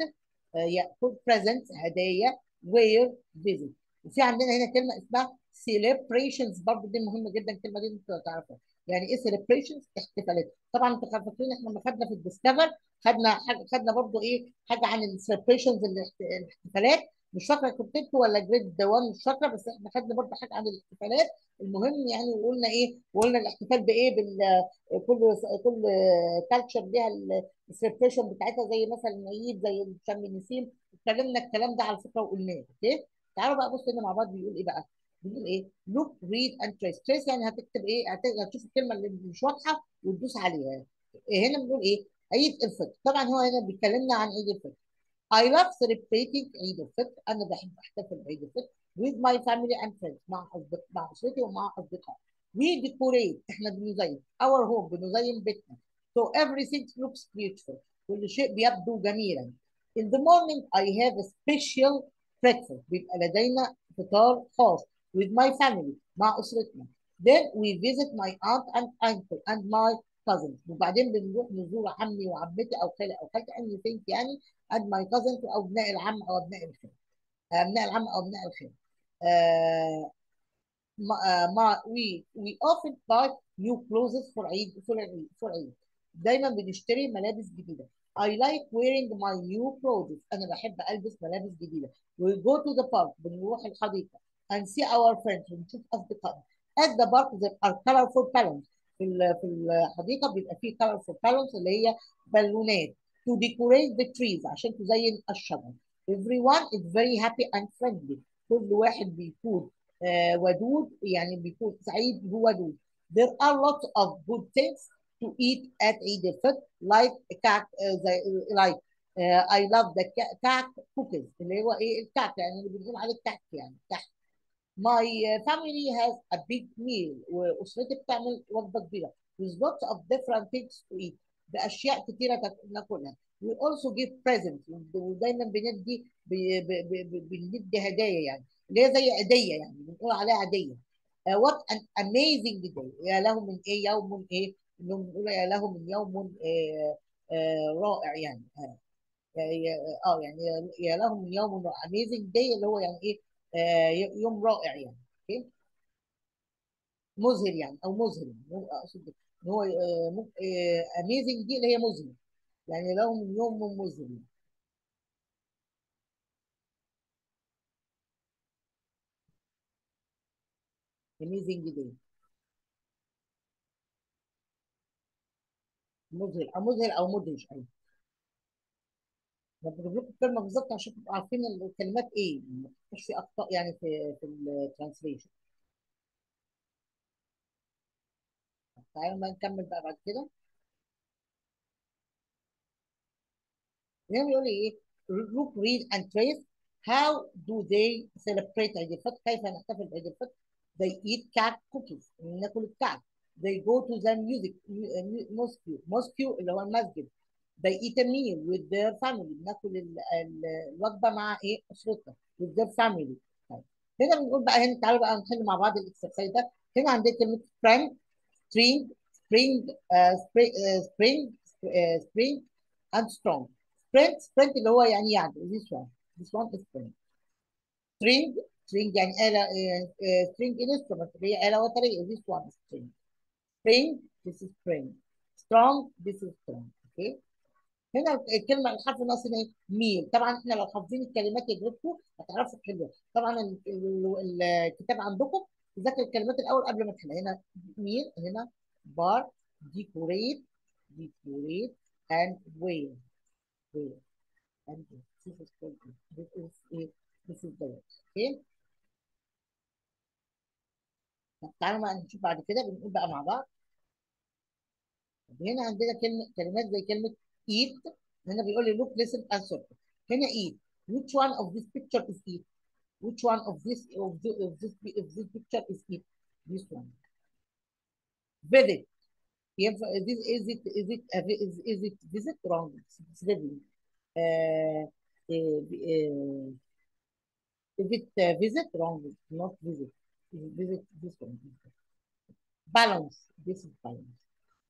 ياكل present هدايا wear visit وفي عندنا هنا كلمة اسمها celebrations برضه دي مهمة جدا الكلمة دي أنتوا تعرفوها يعني إيه celebrations احتفالات. طبعا أنتوا فاكرين إحنا لما خدنا في ال Discover خدنا حاجة خدنا برضه إيه حاجة عن ال celebrations الاحتفالات. مش فاكرة كنت ولا grade 1 مش فاكرة بس إحنا خدنا برضه حاجة عن الاحتفالات. المهم يعني وقلنا إيه وقلنا الاحتفال بإيه؟ بال كل كل culture ليها ال celebration بتاعتها زي مثلا العيد زي شم النسيم اتكلمنا الكلام ده على فكرة وقلناه okay؟ تعالوا بقى بصوا هنا مع بعض بيقول إيه بقى. بيقول إيه؟ look read and trace trace يعني هتكتب إيه؟ هتشوف الكلمة اللي مش واضحة وتدوس عليها. إيه هنا بنقول إيه؟ عيد الفطر طبعا هو هنا بيكلمنا عن عيد الفطر I love celebrating عيد الفطر أنا بحب أحتفل بعيد الفطر with my family and friends مع أصدق... مع أسرتي ومع أصدقائي. We decorate. إحنا بنزين. Our home. بنزين بيتنا. So everything looks beautiful. كل شيء بيبدو جميلا. In the morning I have a special breakfast. بيبقى لدينا فطار خاص. With my family مع أسرتنا. Then we visit my aunt and uncle and my cousins. وبعدين بنروح نزور عمي وعمتي أو خالي أو خالتي anything يعني and my cousins أو أبناء العم أو أبناء الخال. أبناء العم أو أبناء الخال. آه ما, ما we we often buy new clothes for عيد for عيد for عيد. دايما بنشتري ملابس جديدة. I like wearing my new clothes. أنا بحب ألبس ملابس جديدة. We go to the park. بنروح الحديقة. and see our friends ونشوف أصدقائنا. At the park there are colorful balloons. في ال- في الحديقه بيبقى فيه colorful balloons اللي هي بالونات to decorate the trees عشان تزين الشجر everyone is very happy and friendly كل واحد بيكون آه ودود يعني بيكون سعيد وودود there are lots of good things to eat at Eid al-Fitr like cake uh, the- like uh, I love the ca- cake cookies اللي هو ايه الكعك يعني اللي بنقول عليه الكعك يعني كعك My uh, family has a big meal وأسرتي بتعمل وجبة كبيرة. With lots of different things to eat. بأشياء كتيرة ناكلها. We also give presents. ودايما بندي بندي هدايا يعني. اللي هي زي عيدية يعني. بنقول عليها عيدية. Uh, what an amazing day. يا له من إيه؟ يوم إيه؟ بنقول يا له من يوم آه آه رائع يعني. آه آه يعني يا له من يوم amazing day اللي هو يعني إيه؟ آه يوم رائع يعني. okay؟ مذهل يعني أو مذهل. يعني هو أقصد إن هو amazing دي اللي هي مذهل. يعني له من يوم مذهل amazing day. مذهل أو مذهل أو مدهش أيوه. بجيب لكم الكلمة بالظبط عشان تبقوا عارفين الكلمات إيه مش في أخطاء يعني في في الترانسليشن تعالوا بقى نكمل بقى بعد كده. هنا بيقول لي إيه؟ Look read and trace. How do they celebrate عيد الفطر كيف نحتفل بعيد الفطر؟ They eat cat cookies. ناكل الكعك. They go to the music mosque. Mosque اللي هو المسجد. They eat a meal with their family بناكل ال- ال- الوجبه مع إيه اسرتنا with their family طيب. هنا بنقول بقى هنا تعالوا بقى نحل مع بعض الاكسرسايز ده هنا عندنا كلمه string spring uh, spring uh, spring uh, spring and strong sprint sprint اللي هو يعني يعني this one this one is sprint string string يعني آلة uh, uh, string instrument اللي هي آلة وترية this one is string spring this is spring strong this is strong okay هنا الكلمة الحرف الناقص هنا إيه؟ ميل طبعا إحنا لو حافظين الكلمات يجربكم هتعرفوا تحلوها طبعا ال- ال- الكتاب عندكم تذاكر الكلمات الأول قبل ما تحلها هنا ميل هنا بار ديكوريت ديكوريت and wear. wear. and this is called this is the okay. طب تعالوا بقى نشوف بعد كده بنقول بقى مع بعض. هنا عندنا كلمة كلمات زي كلمة eat هنا بيقول لي look listen answer هنا eat which one of this picture is eat which one of this of, the, of this of this picture is eat this one visit ينفع this is it is it a vi- is, is it visit wrong it's living uh, uh, uh, is it uh, visit wrong not visit visit this one balance this is balance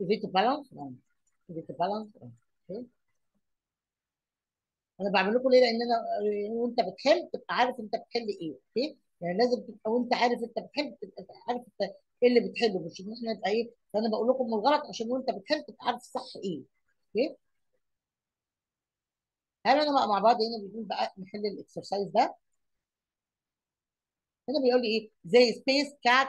is it a balance wrong is it a balance wrong okay أنا بعمل لكم ليه؟ لأن أنا وأنت بتحل تبقى عارف أنت بتحل إيه okay؟ يعني لازم تبقى وأنت عارف أنت بتحل تبقى عارف أنت إيه اللي بتحله مش إن إحنا نبقى إيه؟ فأنا بقول لكم من الغلط عشان وأنت بتحل تبقى عارف الصح إيه okay؟ هل أنا مع بعض هنا بيقول بقى نحل ال exercise ده؟ هنا بيقول لي إيه؟ زي سبيس كات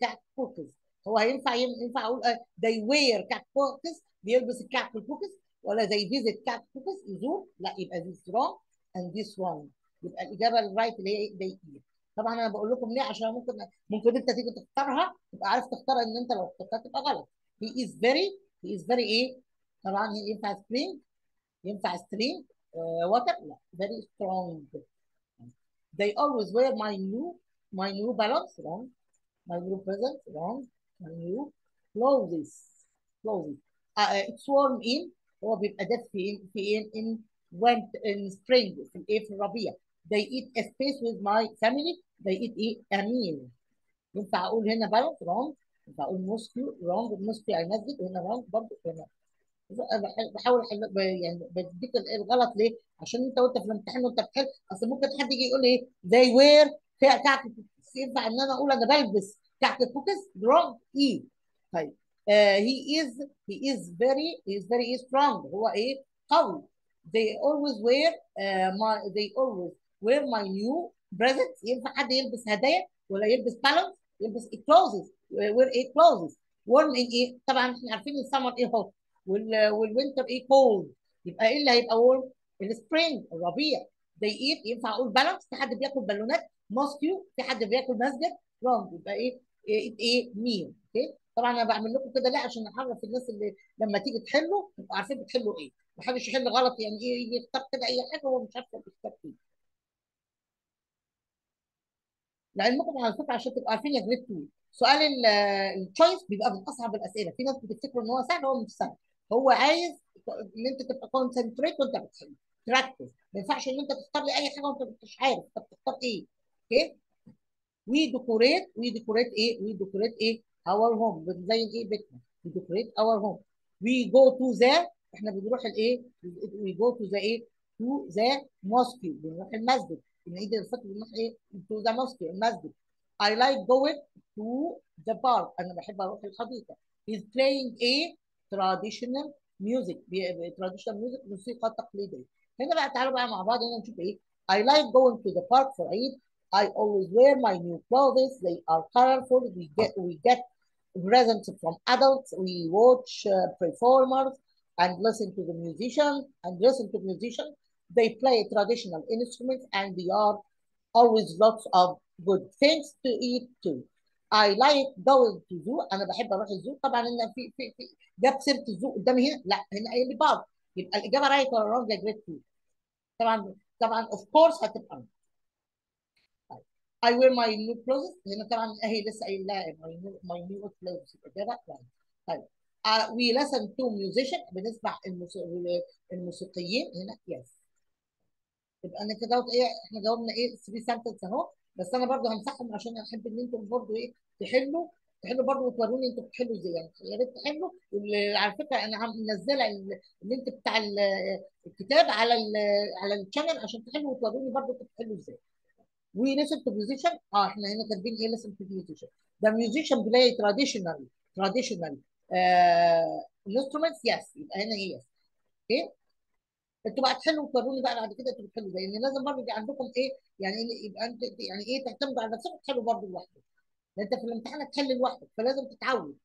كات كوكيز هو هينفع ينفع أقول they wear كات كوكيز بيلبس الكعك الكوكيز ولا they visit كعك cookies يزور لا يبقى this wrong and this wrong. يبقى الإجابة ال right اللي هي إيه they eat طبعا أنا بقول لكم ليه؟ عشان ممكن ممكن أنت تيجي تختارها تبقى عارف تختار إن أنت لو اخترتها تبقى غلط. He is very he is very إيه؟ طبعا ينفع spring ينفع string واتر لا very strong. They always wear my new my new balance wrong. My new present wrong. My new clothes. Clothes. Uh, it's warm in هو بيبقى دافي في في in in when in spring في الإيه؟ في الربيع. They eat a space with my family. They eat a meal. ينفع أقول هنا balance wrong. ينفع أقول mosque wrong. mosque يعني مسجد وهنا wrong. برضه هنا. بح- بحاول احل يعني بديك ال- الغلط ليه؟ عشان أنت وأنت في الامتحان وأنت بتحل أصل ممكن حد يجي يقول إيه؟ wear كعك الكوكيز ينفع إن أنا أقول أنا بلبس كعك ال cookies wrong اي طيب. he is he is very he is very strong هو إيه؟ قوي. They always wear uh, my they always wear my new presents ينفع حد يلبس هدايا ولا يلبس balloons يلبس clothes wear إيه clothes. Warm إيه؟ طبعا إحنا عارفين السمر إيه وال وال winter إيه cold. يبقى إيه اللي هيبقى warm ال spring الربيع. They eat ينفع أقول balloons في حد بياكل بالونات mosque في حد بياكل مسجد wrong. يبقى إيه؟ إيه إيه meal okay طبعا أنا بعمل لكم كده ليه؟ عشان اعرف الناس اللي لما تيجي تحلوا تبقوا عارفين بتحلوا إيه. ما حدش يحل غلط يعني إيه يختار كده أي حاجة هو مش عارف هو بيختار إيه. لعلمكم على فكرة عشان تبقوا عارفين يا grade 2 سؤال ال choice بيبقى من أصعب الأسئلة. في ناس بتفتكر إن هو سهل هو مش سهل. هو عايز إن أنت تبقى concentrate وأنت بتحل. تركز ما ينفعش إن أنت تختار لي أي حاجة وأنت مش عارف. انت بتختار إيه؟ okay we decorate we decorate إيه؟ we decorate إيه؟ our home زي إيه؟ بيتنا. we decorate our home we go to the إحنا بنروح الايه we go to the إيه؟ to the mosque بنروح المسجد. بنعيد الفطر بنروح إيه؟ to the mosque المسجد. I like going to the park. أنا بحب أروح الحديقة. He's playing a traditional music. traditional music موسيقى تقليدية. هنا بقى تعالوا بقى مع بعض هنا نشوف إيه؟ I like going to the park for عيد I always wear my new clothes. They are colorful. We get we get presents from adults. We watch uh, performers and listen to the musician and listen to musicians. They play traditional instruments and there are always lots of good things to eat too. I like going to zoo. أنا بحب أروح الزو. طبعا إن في في في جاب سيرة الزو قدامي هنا؟ لا هنا قايل لي بعض. يبقى الإجابة رايت ولا رونج يا جريد 2؟ طبعا طبعا اوف كورس هتبقى I wear my new clothes. هنا طبعا اهي لسه قايل لها my new my new clothes. Right. طيب uh, we listen to musician. بنسمع الموسيقيين هنا yes. يبقى أنا كده إيه إحنا جاوبنا إيه 3 sentence اهو بس أنا برضو همسحهم عشان احب ان أنتم برضو إيه تحلوا تحلوا برضو وتوروني أنتوا بتحلوا إزاي يعني يا ريت تحلوا على فكره أنا منزله ال link بتاع الكتاب على ال على ال channel عشان تحلوا وتوروني برضو أنتوا بتحلوا إزاي we listen to آه إحنا هنا كاتبين إيه listen to musician. The musician play traditional traditional uh, instruments يبقى هنا إيه؟ yes. okay أنتوا بقى تحلوا وتوروني بقى بعد كده أنتوا بتحلوا لأن لازم برضه يبقى عندكم إيه؟ يعني يبقى انت يعني إيه؟ تعتمدوا على نفسك وتحلوا برضه لوحدك أنت في الامتحان هتحل لوحدك فلازم تتعود.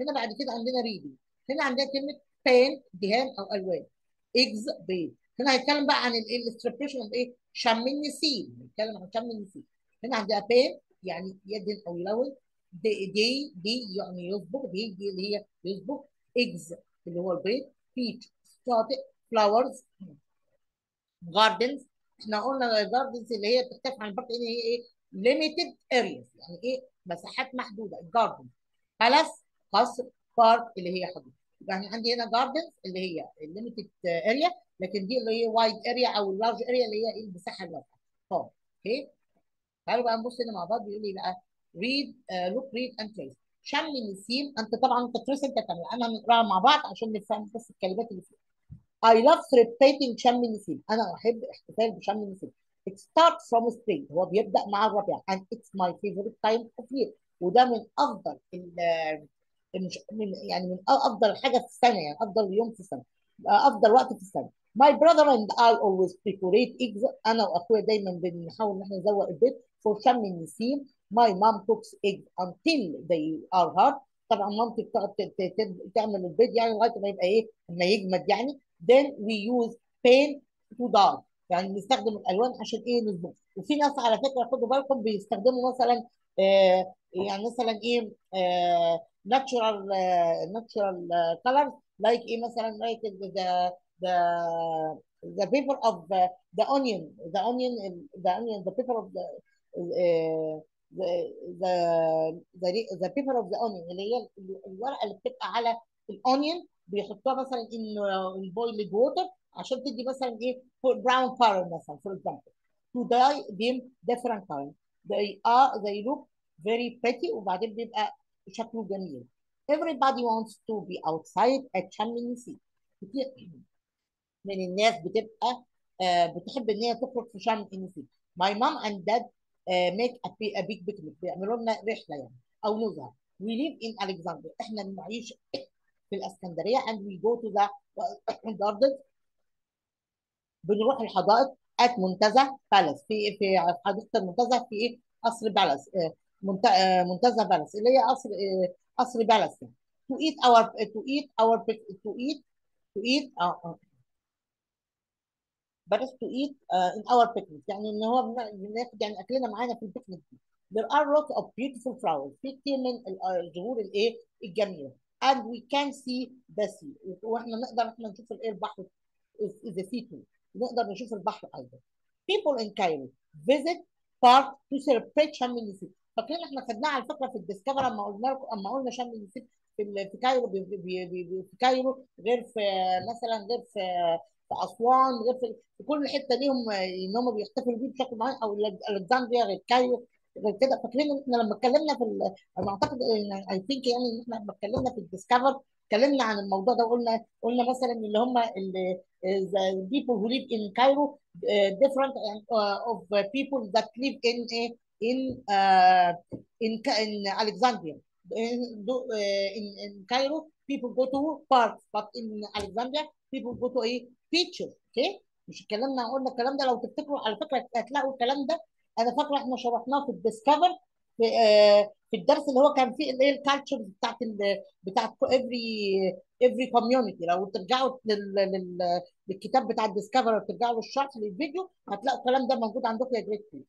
هنا بعد كده عندنا reading هنا عندنا كلمة paint دهان أو ألوان. eggs بيض هنا هيتكلم بقى عن ال celebration of إيه؟ شم النسيم هيتكلم عن شم النسيم. هنا عندها paint يعني يدهن أو يلون dye dye, dye يعني يصبغ dye dye اللي هي يصبغ. eggs اللي هو البيض. beach شاطئ flowers gardens إحنا قلنا ال gardens اللي هي بتختلف عن ال park اللي هي إيه؟ limited areas يعني إيه؟ مساحات محدودة. ال garden palace قصر park اللي هي حديقه أنا عندي هنا gardens اللي هي ال limited area لكن دي اللي هي wide area أو ال large area اللي هي إيه؟ المساحة الواسعه طب okay؟ تعالوا بقى نبص هنا مع بعض بيقول لي بقى read look read and trace شم النسيم أنت طبعا trace أنت كمان أنا هنقراها مع بعض عشان نفهم بس الكلمات اللي فيها. I love celebrating شم النسيم أنا أحب احتفال بشم النسيم It starts from spring. هو بيبدأ مع الربيع. And it's my favorite time of year. وده من أفضل مش من يعني من أفضل حاجة في السنة يعني أفضل يوم في السنة. أفضل وقت في السنة. My brother and I always decorate. eggs أنا وأخويا دايما بنحاول إن إحنا نزوق البيت for شم النسيم. My mom cooks eggs until they are hard طبعا مامتي بتقعد تعمل البيض يعني لغاية ما يبقى إيه ما يجمد يعني. Then we use paint to dye يعني بنستخدم الألوان عشان إيه نصبغ وفي ناس على فكرة خدوا بالكم بيستخدموا مثلا آه يعني مثلا إيه آه natural uh, natural uh, colors. Like إيه مثلا paper of the, the onion the onion the onion the paper of the uh, the the the the paper of the onion اللي هي الورقه اللي بتبقى على الاونيون بيحطوها مثلا in boiled water عشان تدي مثلا إيه brown color مثلا for example to dye them different colors they are they look very pretty وبعدين بيبقى شكله جميل everybody wants to be outside at شم النسيم كتير. من الناس بتبقى آه بتحب إن هي تخرج في شم النسيم my mom and dad uh, make a, big picnic. بيعملوا لنا رحلة يعني أو نزهة. We live in Alexandria. إحنا بنعيش في الإسكندرية and we go to the [COUGHS] gardens. بنروح الحدائق at منتزه بالاس في في حديقة المنتزه في إيه؟ قصر palace آه، منتزه palace اللي هي قصر آه، قصر يعني to eat our to eat our to eat to eat آه آه. بلاش to eat uh, in our picnic. يعني إن هو بن- بناخد يعني أكلنا معانا في ال picnic there are lots of beautiful flowers. في كتير من ال- آه، الزهور الايه الجميلة. And we can see the sea. وإحنا نقدر إحنا نشوف الايه البحر. The sea too. نقدر نشوف البحر أيضا. People in Cairo visit park to celebrate النسيم فاكرين إحنا خدناها على فكره في ال Discover أما قلنا لكم أما قلنا شم النسيم في Cairo في Cairo غير في مثلا غير في في أسوان غير في, كل حتة ليهم إن هم بيحتفلوا بيه بشكل معين أو Alexandria غير Cairo غير كده. فاكرين إن إحنا لما اتكلمنا في أنا أعتقد I think يعني إن إحنا لما اتكلمنا في ال Discover اتكلمنا عن الموضوع ده وقلنا قلنا مثلا اللي هم people who live in Cairo uh, different uh, of people that live in in uh, in in Alexandria. In, in in Cairo, people go to parks, but in Alexandria, people go to a beaches. Okay? مش اتكلمنا قلنا الكلام ده لو تفتكروا على فكرة هتلاقوا الكلام ده أنا فاكرة إحنا شرحناه في الديسكفر في آه في الدرس اللي هو كان فيه اللي هي ال cultures بتاعت ال بتاعت every every community لو ترجعوا لل, لل للكتاب بتاع ال Discover وترجعوا للشرح للفيديو هتلاقوا الكلام ده موجود عندكم يا grade 2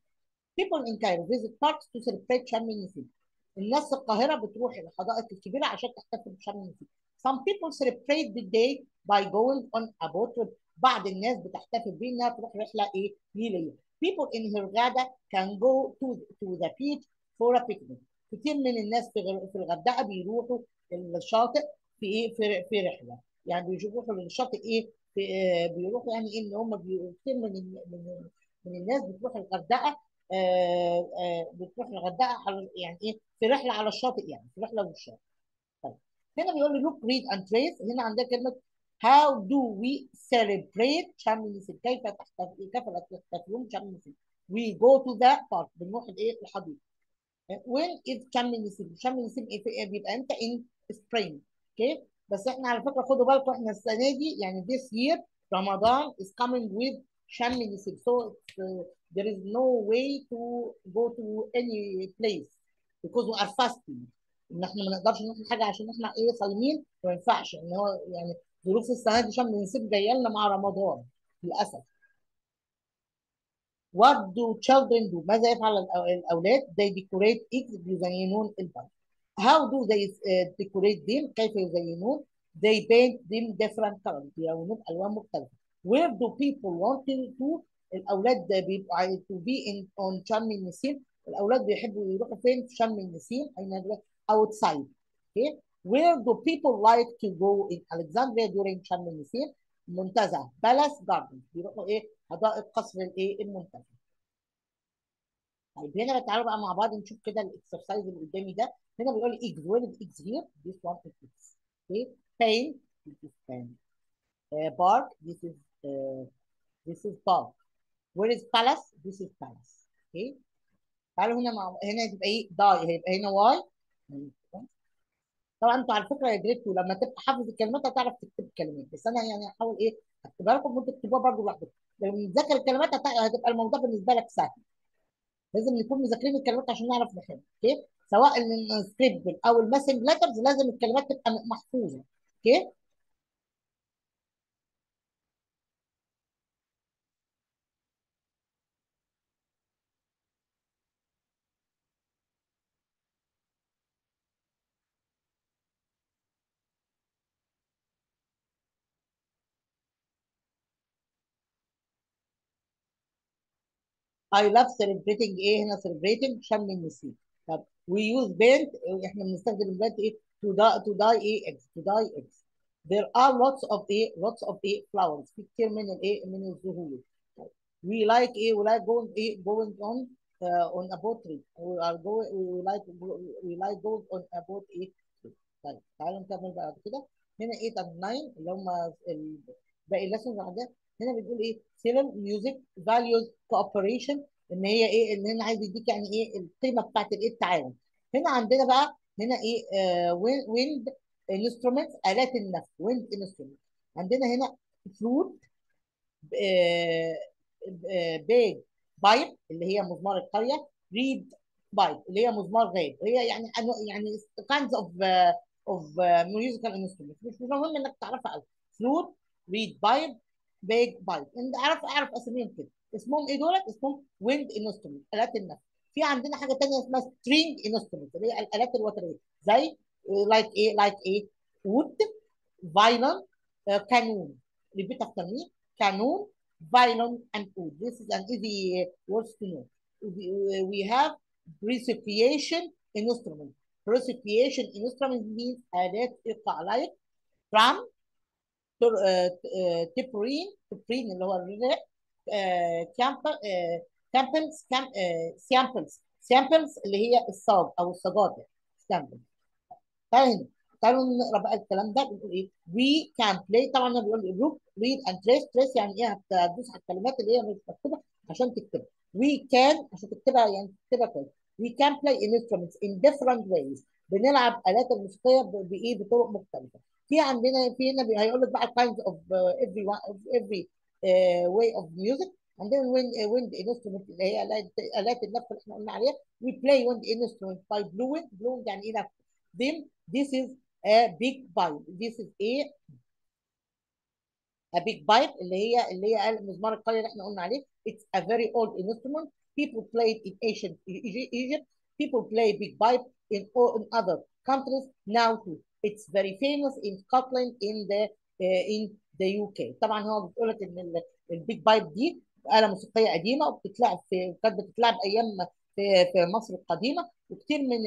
People in Cairo visit parks to celebrate شم النسيم. الناس القاهرة بتروح الحدائق الكبيرة عشان تحتفل بشم النسيم. Some people celebrate the day by going on a boat. بعض الناس بتحتفل بيه إنها تروح رحلة إيه نيلية. People in Hurghada can go to to the beach for a picnic. كتير من الناس في غر- في الغردقة بيروحوا الشاطئ في إيه في في رحلة. يعني بيروحوا للشاطئ إيه آه بيروحوا يعني إيه إن هم كتير من من الناس بتروح الغردقة آه، بتروح الغردقة يعني إيه في رحلة على الشاطئ يعني في رحلة للشاطئ طيب هنا بيقول لي look read and trace. هنا عندنا كلمة how do we celebrate شم النسيم كيف تحتفل تحتفلون شم النسيم we go to the park. بنروح الايه الحديقة. When is شم النسيم شم النسيم إيه إيه بيبقى إمتى؟ in spring. أوكي بس إحنا على فكرة خدوا بالكم إحنا السنة دي يعني this year رمضان is coming with شم النسيم so there is no way to go to any place because we are fasting ان إحنا ما نقدرش نعمل حاجة عشان إحنا إيه صايمين ما ينفعش إن هو يعني ظروف السنة دي شم النسيم جاية لنا مع رمضان للأسف What do children do? ماذا يفعل الأو- الأولاد؟ They decorate eggs بيزينون البيض. How do they uh, decorate them? كيف يزينون؟ They paint them different colors. بيلونون ألوان مختلفة. Where do people want to? الأولاد بيبقوا to be in on شم النسيم. الأولاد بيحبوا يروحوا فين في شم النسيم؟ يروحوا؟ outside. Okay? Where do people like to go in Alexandria during شم النسيم؟ منتزه بالاس جاردن بيروحوا إيه حدائق قصر الإيه المنتزه طيب هنا تعالوا بقى مع بعض نشوف كده الاكسرسايز اللي قدامي ده هنا بيقول لي إكس از إكس هير x okay pain this is pain uh, bark this is uh, this is bark where is palace? This is palace. Okay. تعالوا هنا مع هنا تبقى إيه؟ day. هيبقى هنا y. طبعا أنتوا على فكرة يا grade لما تبقى حافظ الكلمات هتعرف تكتب الكلمات. بس أنا يعني هحاول إيه؟ اكتبها لكم وانتوا تكتبوها برضه لوحدكم. لما تذاكر الكلمات هت- هتبقى الموضوع بالنسبة لك سهل. لازم نكون مذاكرين الكلمات عشان نعرف نفهمها okay؟ سواء السكريبت أو ال missing letters لازم الكلمات تبقى محفوظة. okay؟ I love celebrating ايه هنا celebrating شم النسيم طب we use paint احنا بنستخدم البينت ايه to dye to dye ايه eggs to dye eggs there are lots of ايه lots of ايه flowers في كتير من الايه من الزهور طيب. we like ايه we like going ايه going on uh, on a boat trip we are going we like we like going on a boat ايه trip. طيب تعالوا نكمل بقى كده هنا 8 and 9 اللي هم ال- باقي الليسنز عندنا هنا بتقول إيه؟ civil music values cooperation إن هي إيه؟ إن هنا عايز يديك يعني إيه؟ القيمة بتاعت الإيه؟ التعاون. هنا عندنا بقى هنا إيه؟ wind instruments آلات النفس wind instrument عندنا هنا flute bagpipe اللي هي مزمار القرية reed pipe اللي هي مزمار غاب هي يعني يعني uh, of uh, musical instruments. مش مهم إنك تعرفها قوي flute reed pipe bagpipe انت اعرف أساميهم كده. اسمهم إيه دولت؟ اسمهم wind instrument آلات النفس في عندنا حاجة ثانية اسمها string instrument اللي هي الالات الوتريه زي like إيه؟ like إيه؟ عود violin repeat after me قانون violin and oud this is an easy words to know. We, we have precipitation instrument. Precipitation instrument means آلات إيقاع like drum تبرين تبرين اللي هو الرناء كامبل كامبلز سامبلز سامبلز اللي هي الصاج أو الصاجات سامبلز. تعالوا هنا تعالوا نقرأ بقى الكلام ده بيقول إيه؟ وي كان بلاي طبعا أنا بيقول روك ريد اند تريس تريس يعني إيه؟ هتدوس على الكلمات اللي هي مش مكتوبة عشان تكتبها. we can عشان تكتبها يعني تكتبها كويس. we can play instruments in different ways بنلعب آلات الموسيقيه بإيه؟ بطرق مختلفة. في عندنا في هنا بي- هيقول لك بقى kinds of uh, every one of every uh, way of music عندنا wind wind instrument اللي هي آلات آلات النفس اللي احنا قلنا عليها we play wind instrument by blowing blowing يعني ايه نفس then this is a big pipe this is a a big pipe اللي هي اللي هي المزمار القليل اللي احنا قلنا عليه it's a very old instrument people play it in ancient Egy- Egypt people play big pipe in all in other countries now too it's very famous in Scotland in the uh, in the UK طبعا هو بيقول لك إن ال- ال bagpipe دي آلة موسيقية قديمة وبتتلعب في كانت بتتلعب أيام في في مصر القديمة. وكتير من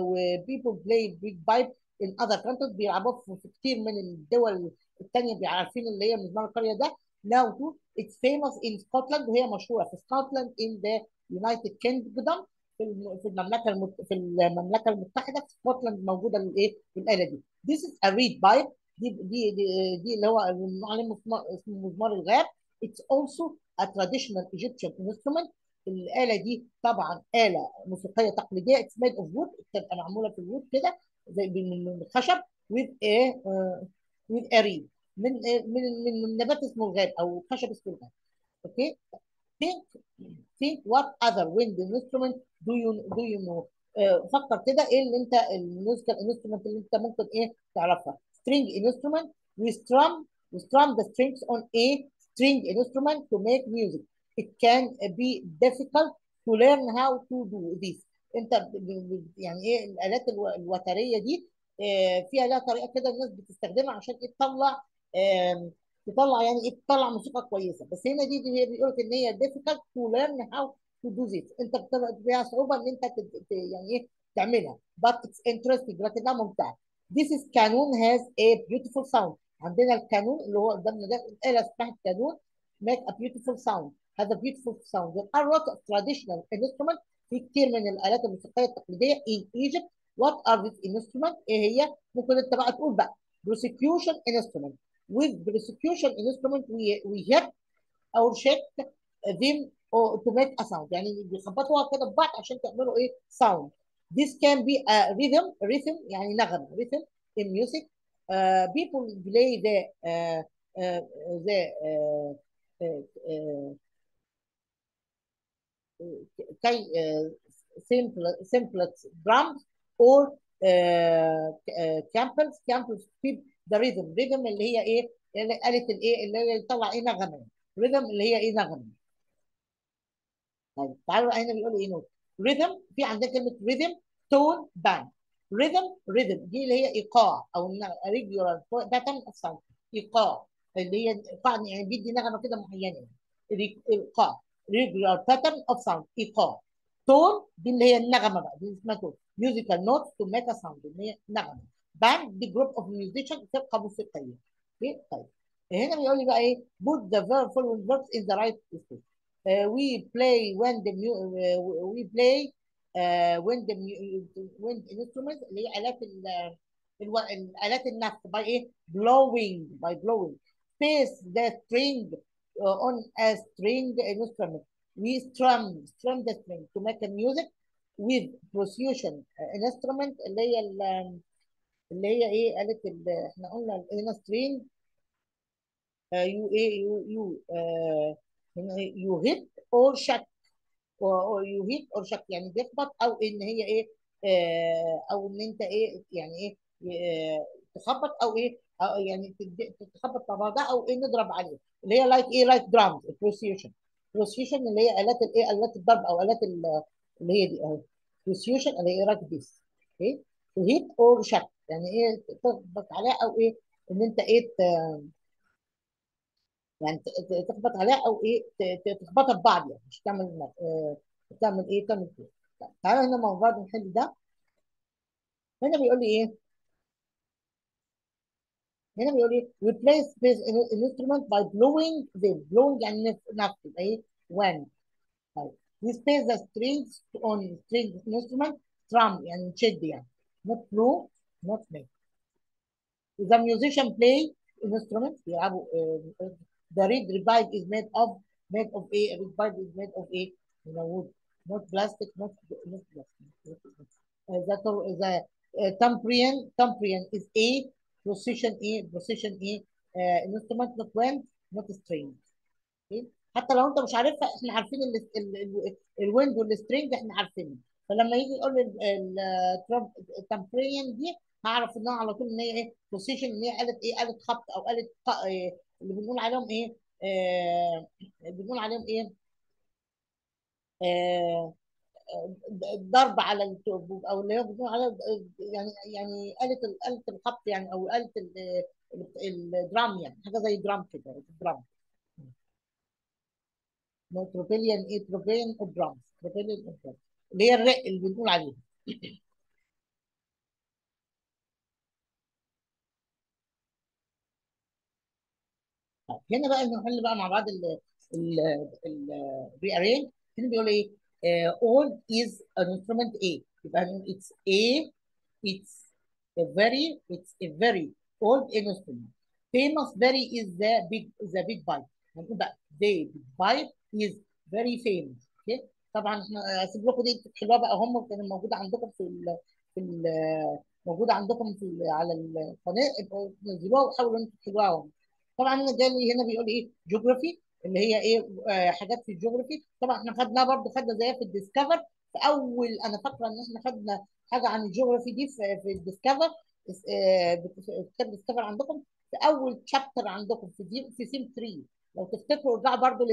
و people play bagpipe in other countries بيلعبوها في في كتير من الدول الثانية عارفين اللي هي مزمار القرية ده. Now too it's famous in Scotland وهي مشهورة في Scotland in the United Kingdom. في في المملكة المت... في المملكة المتحدة في سكوتلاند موجودة الايه الاله دي. This is a reed pipe. دي دي دي, اللي هو مزمار اسمه مزمار الغاب. It's also a traditional Egyptian instrument. الآلة دي طبعا آلة موسيقية تقليدية. It's made of wood. بتبقى معمولة في ال wood كده زي من الخشب with a uh, with a reed. من من من نبات اسمه الغاب أو خشب اسمه الغاب. okay think think what other wind instrument do you do you know آه، فكر كده إيه اللي انت ال musical instrument اللي انت ممكن إيه تعرفها string instrument we strum we strum the strings on a string instrument to make music it can be difficult to learn how to do this انت يعني إيه الالات الو- الوتريه دي آه، فيها لها طريقه كده الناس بتستخدمها عشان إيه تطلع تطلع يعني إيه تطلع موسيقى كويسة. بس هنا دي, دي هي بيقول لك إن هي difficult to learn how to do this. أنت فيها صعوبة إن أنت يعني إيه تعملها. But it's interesting. لكنها ممتعه this is قانون has a beautiful sound. عندنا القانون اللي هو قدامنا ده الآلة اسمها القانون make a beautiful sound. Has a beautiful sound. There are a lot of traditional instruments. في كتير من الآلات الموسيقية التقليدية in Egypt. What are these instruments إيه هي؟ ممكن أنت بقى تقول بقى. Prosecution instrument. with prosecution instrument we we hit or shake them or to make a sound يعني بيخبطوها كده ببعض عشان تعملوا ايه sound this can be a rhythm rhythm يعني نغمه rhythm in music uh, people play the uh, uh, the uh, uh, uh, كي simple simplex drums or uh, uh, campers campers keep the rhythm. Rhythm اللي هي إيه؟ اللي قالت الإيه؟ اللي هي يطلع إيه؟ نغمة. Rhythm اللي هي إيه؟ نغمة. طيب تعالوا هنا بيقولوا إيه نوت؟ ريذم في عندنا كلمة ريذم tone band rhythm rhythm دي اللي هي إيقاع أو regular pattern of sound إيقاع. اللي هي إيقاع يعني بيدي نغمة كده معينة. إيقاع. regular pattern of sound إيقاع. tone دي اللي هي النغمة بقى. دي اسمها tone musical notes to make sound اللي هي نغمة. بان دي جروب اوف ميوزيشن فرقه موسيقيه اوكي طيب هنا بيقول لي بقى ايه put the verb following verbs in the right space uh, we play when the mu- uh, we play uh, when the mu- when instruments اللي هي آلات ال الو- الآلات النفخ by ايه blowing by blowing space the string uh, on a string instrument we strum strum the string to make a music with percussion uh, instrument اللي هي ال- اللي هي إيه؟ ال- إحنا قلنا هنا string uh, you إيه you you uh, you hit or shut يهيت أور شك يعني بيخبط أو إن هي إيه آه أو إن أنت إيه يعني إيه آه تخبط أو إيه أو يعني تخبط مع بعضها أو إيه نضرب عليه اللي هي لايك إيه لايك درامز البروسيوشن البروسيوشن اللي هي آلات الايه آلات الضرب أو آلات ال- اللي هي دي اهي البروسيوشن اللي هي لايك ذيس أوكي هيت اور شك يعني إيه تخبط عليها أو إيه إن أنت إيه ت- يعني تخبط عليها أو إيه تخبطها ببعض يعني مش تعمل آه تعمل إيه تعمل كده. طيب، تعالى هنا مع بعض نحل ده. هنا بيقول لي إيه؟ هنا بيقول إيه replace this instrument by blowing them. Blowing يعني نف- نفخ يبقى إيه؟ When. طيب. Replace the strings on string instrument. Strum يعني نشد يعني. Not blow. Not make the musician play instrument uh, the reed revive is made of made of a revive is made of a know wood not plastic not not plastic uh, the the uh, tambourine is a position a position a uh, instrument not wind not string okay? حتى لو انت مش عارفها إحنا عارفين ال- ال- ال- الويند والسترينج إحنا عارفينه فلما يجي يقول لي ال tambourine دي هعرف انها على طول إن هي إيه percussion إن هي آلة إيه آلة خبط أو آلة ق- إيه اللي بنقول عليهم إيه آه بنقول عليهم إيه آه ضرب على أو اللي هو بنقول عليها يعني يعني آلة آلة الخبط يعني أو آلة ال- ال- ال drum يعني حاجة زي drum كده ال drum. تروبيليان إيه تروبيليان اوبرامز تروبيليان اللي هي الرق اللي بنقول عليها. هنا بقى نحل بقى مع بعض ال ال ال rearrange هنا بيقول إيه؟ آه, old is an instrument a. يبقى هنقول it's a it's a very it's a very old instrument. Famous very is the big the big pipe هنقول بقى the big pipe is very famous. Okay. طبعا إحنا هسيب لكم دي تحلوها بقى. هم كانوا موجوده عندكم في ال في ال موجوده عندكم في على القناة. ابقوا نزلوها وحاولوا أنتوا تحلوها طبعا أنا جالي هنا بيقول إيه؟ geography اللي هي إيه؟ آه حاجات في ال geography طبعا إحنا خدناها برضو خدنا زيها في ال Discover في أول أنا فاكرة إن إحنا خدنا حاجة عن ال geography دي في, في ال Discover كتاب ال Discover عندكم؟ في أول chapter عندكم في دي في سيم 3 لو تفتكروا ارجعوا برضو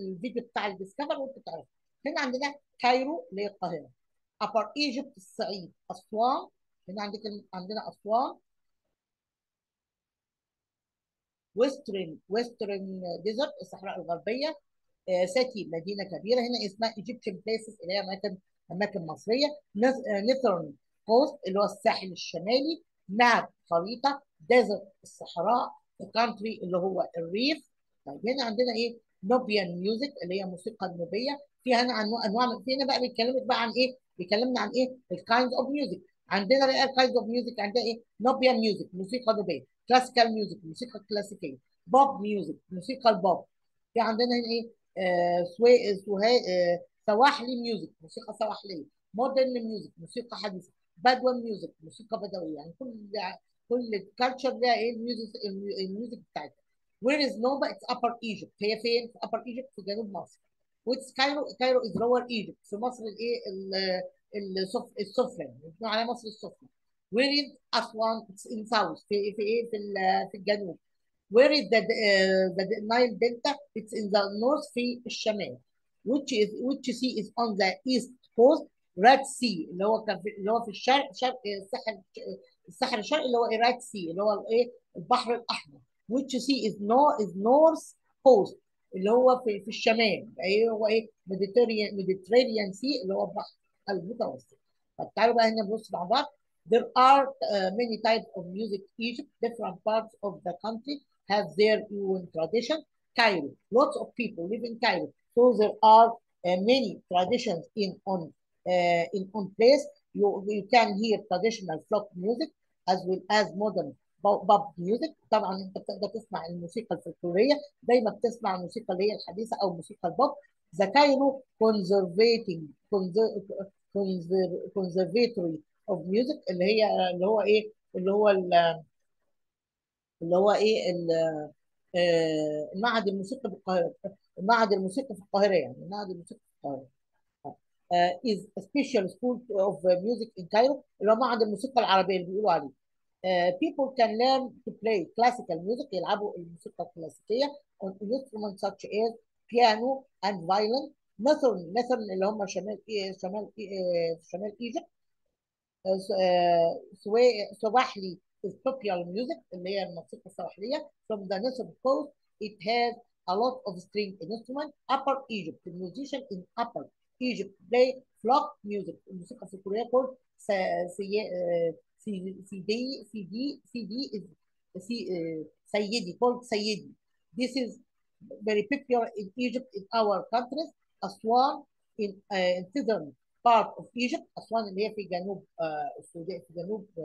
للفيديو بتاع ال Discover وانتوا تعرفوا هنا عندنا Cairo اللي هي القاهرة. Upper Egypt الصعيد. أسوان. هنا عندك عندنا أسوان. Western Western Desert الصحراء الغربية آه city مدينة كبيرة. هنا اسمها Egyptian places اللي هي أماكن أماكن مصرية. northern coast اللي هو الساحل الشمالي map خريطة desert الصحراء country اللي هو الريف. طيب هنا عندنا إيه؟ Nubian music اللي هي موسيقى النوبية. فيها هنا أنواع أنواع من فينا بقى بيتكلمك بقى عن إيه؟ بيكلمنا عن إيه؟ ال kind of music عندنا بقى ال kind of music عندنا إيه؟ Nubian music موسيقى نوبية. classical music موسيقى كلاسيكيه pop music موسيقى البوب في عندنا هنا إيه؟ آه سوهي آه سواحلي music موسيقى سواحلية. modern music موسيقى حديثة. Bedouin music موسيقى بدوية. يعني كل كل culture لها إيه؟ ال music ال music بتاعتها. Where is Nubia it's Upper Egypt هي فين؟ في Upper Egypt في جنوب مصر. What's Cairo Cairo is Lower Egypt في مصر الإيه؟ السفلى. بنقول عليها مصر السفلى. is Aswan in south في في إيه في في الجنوب. Uh, the Nile Delta? It's in the north في الشمال. Which is which sea is on the east coast? Red Sea اللي هو كان في اللي هو في الشرق شرق الساحل الساحل الشرقي اللي هو Red Sea اللي هو الايه البحر الأحمر. Which sea is no is north coast اللي هو في في الشمال. إيه هو إيه Mediterranean Mediterranean Sea اللي هو البحر المتوسط. طب تعالوا بقى هنا نبص مع بعض. There are uh, many types of music in Egypt. Different parts of the country have their own tradition. Cairo, lots of people live in Cairo, so there are uh, many traditions in on uh, in on place. You you can hear traditional folk music as well as modern pop music. طبعا انت بتقدر تسمع الموسيقى الفلكلوريه دايما بتسمع الموسيقى اللي هي الحديثه او موسيقى البوب. The Cairo Conservating Conservatory Of Music اللي هي اللي هو إيه اللي هو اللي هو إيه المعهد الموسيقي في القاهرة المعهد الموسيقي في القاهرة يعني معهد الموسيقى في القاهرة a special school of music in Cairo اللي هو معهد الموسيقى العربية اللي بيقولوا عليه. Uh, people can learn to play classical music يلعبوا الموسيقى الكلاسيكية on instruments such as piano and violin مثلا مثلا اللي هم شمال شمال شمال إيجيبت سواحلي is popular music اللي هي الموسيقى السواحلية from the northern coast it has a lot of string instruments upper Egypt the musician in upper Egypt play folk music الموسيقى الفلكلورية called سيدي سيدي سيدي is سيدي called سيدي this is very popular in Egypt in our countries أسوان in, uh, in southern part of Egypt أسوان اللي هي في جنوب uh, السودان في جنوب uh,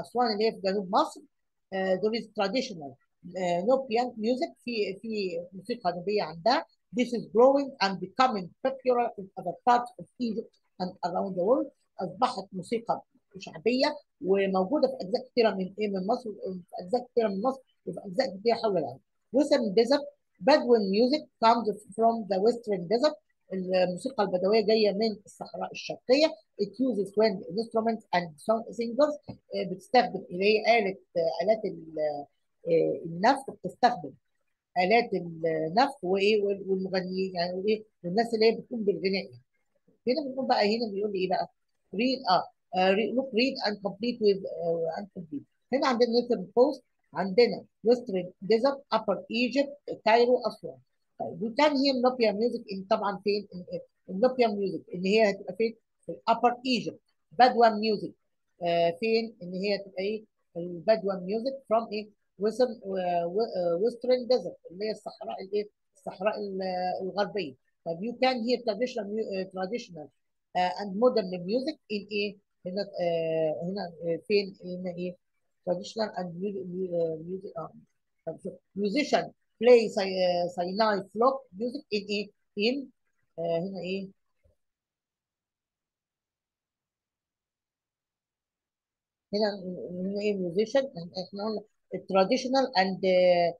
أسوان اللي هي في جنوب مصر uh, there is traditional uh, Nubian music في في موسيقى نوبية عندها this is growing and becoming popular in other parts of Egypt and around the world أصبحت موسيقى شعبية وموجودة في أجزاء كثيرة من إيه من مصر في أجزاء كثيرة من مصر وفي أجزاء كثيرة حول العالم Western desert Bedouin music comes from the western desert الموسيقى البدوية جاية من الصحراء الشرقية. It uses wind instruments and singers. بتستخدم اللي هي آلة آلات النفخ بتستخدم آلات النفخ وإيه؟ والمغنيين يعني وإيه؟ والناس اللي هي بتقوم بالغناء هنا بنقول بقى هنا بيقول لي إيه بقى؟ Read آه look read and complete with uh, and complete. هنا عندنا northern coast عندنا western desert upper Egypt Cairo اسوان طيب can hear Nubian music in طبعا فين؟ ال Nubian music إن هي هتبقى فين؟ في ال Upper Egypt Bedouin music آه فين؟ إن هي هتبقى إيه؟ ال Bedouin music from إيه؟ western western desert اللي هي الصحراء الإيه؟ الصحراء الغربية. طيب can hear traditional traditional uh, and modern music in إيه؟ هنا آه هنا فين؟ هنا إيه؟ music uh, musician play Sinai folk music in ايه in آه هنا ايه هنا هنا ايه musician احنا قلنا traditional and uh,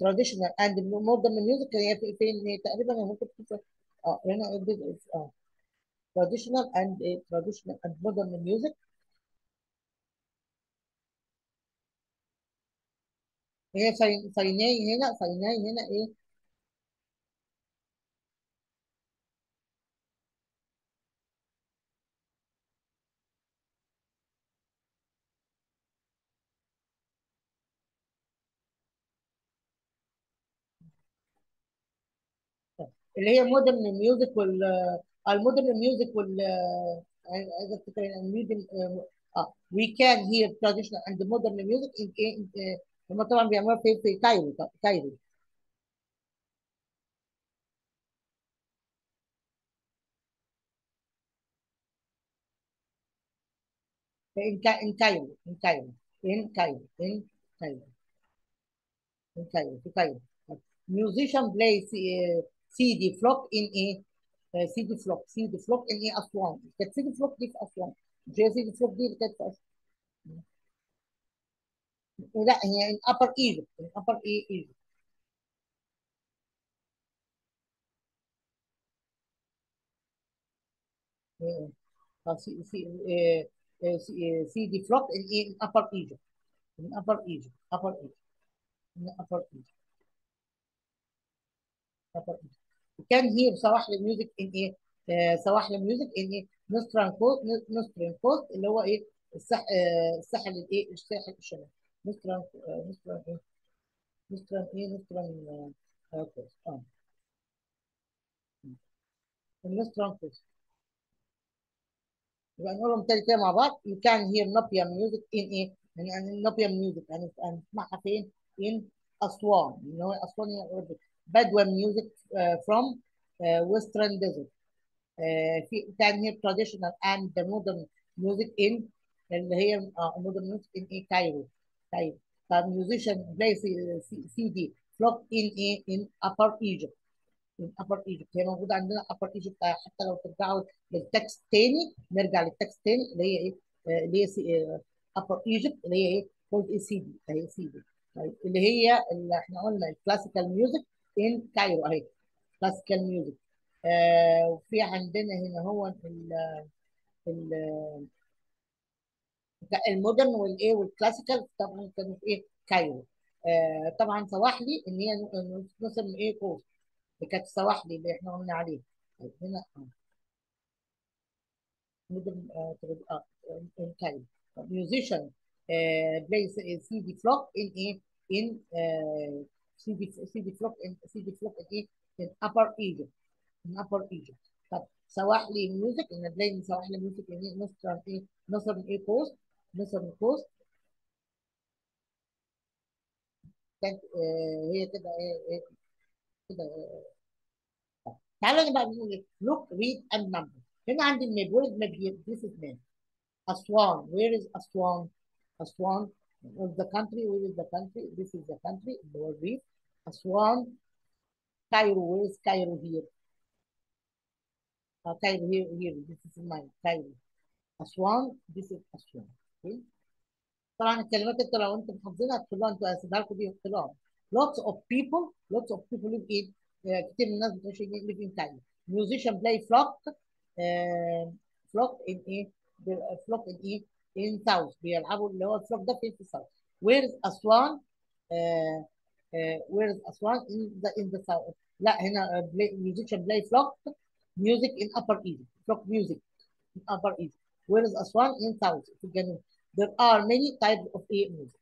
traditional and modern music هي في فين هي تقريبا ممكن تكون اه هنا اه traditional and uh, traditional and modern music هي سيناي هنا سيناي هنا إيه اللي هي modern music وال ال modern music وال عايزه أفتكر ال music آه we can hear traditional and modern music هم طبعا بيعملوها في في Cairo Cairo in Cairo in Cairo in Cairo in Cairo in Cairo في Cairo musician play Saidi folk in إيه Saidi folk Saidi folk in إيه اسوان كانت Saidi folk دي في اسوان مش هي Saidi folk دي اللي كانت في اسوان لا هي in upper Egypt in upper Egypt Saidi folk in إيه in upper Egypt in upper Egypt upper Egypt in upper Egypt upper Egypt can hear سواحلي music in إيه آه سواحلي music in إيه northern coast northern coast اللي هو إيه آه الساحل الإيه الساحل الشمالي northern آه northern إيه northern إيه northern آه coast آه ال northern coast يبقى نقولهم تاني كده مع بعض you can hear Nubian music in إيه يعني Nubian music يعني هنسمعها فين in أسوان اللي هو أسوان هي Bedouin music uh, from uh, Western Desert. Uh, في كان هي traditional and the modern music in اللي هي uh, modern music in إيه كايرو كايرو طب musician play CD flock in إيه in Upper Egypt. In Upper Egypt. هي موجودة عندنا Upper Egypt. حتى لو ترجعوا لل text تاني نرجع لل text تاني اللي هي إيه؟ اللي هي Upper Egypt اللي هي إيه؟ Called إيه Saidi هي Saidi طيب اللي هي اللي إحنا قلنا ال classical music in Cairo أهي. classical music آه وفي عندنا هنا هو ال ال ال modern والإيه وال classical طبعا كانوا في إيه Cairo. آه طبعا سواحلي إن هي نصر إيه كوست اللي كانت سواحلي اللي إحنا قلنا عليه. هنا آه. مودرن آه آه in كايرو. Musician uh, plays CD flock in a in uh, CD CD flock in CD flock in إيه in upper Egypt. In upper Egypt. طب سواحلي ميوزك إن بلاي سواحلي ميوزك ان نصر إيه نصر إيه كوست نصر من كوست كانت آه هي كده إيه كده آه. تعالوا بقى نقول إيه look read and number هنا عندي الماب where is map this is map Aswan where is Aswan Aswan is the country where is the country this is the country اللي هو الريف Aswan Cairo where is Cairo here uh, Cairo here here this is mine Cairo Aswan this is Aswan okay طبعا الكلمات انت لو انت محافظينها تدخلوها انتوا هسيبها لكم دي اختلاف lots of people lots of people live in uh, كتير من الناس بتعيش live in Cairo musician play flock uh, flock in ايه flock in ايه in south بيلعبوا اللي هو الفلوك ده فين في الساوث where is أسوان uh, uh, where is أسوان in the in the south لا هنا uh, play, musician play flock music in upper Egypt flock music in upper Egypt where is أسوان in south في الجنوب There are many types of music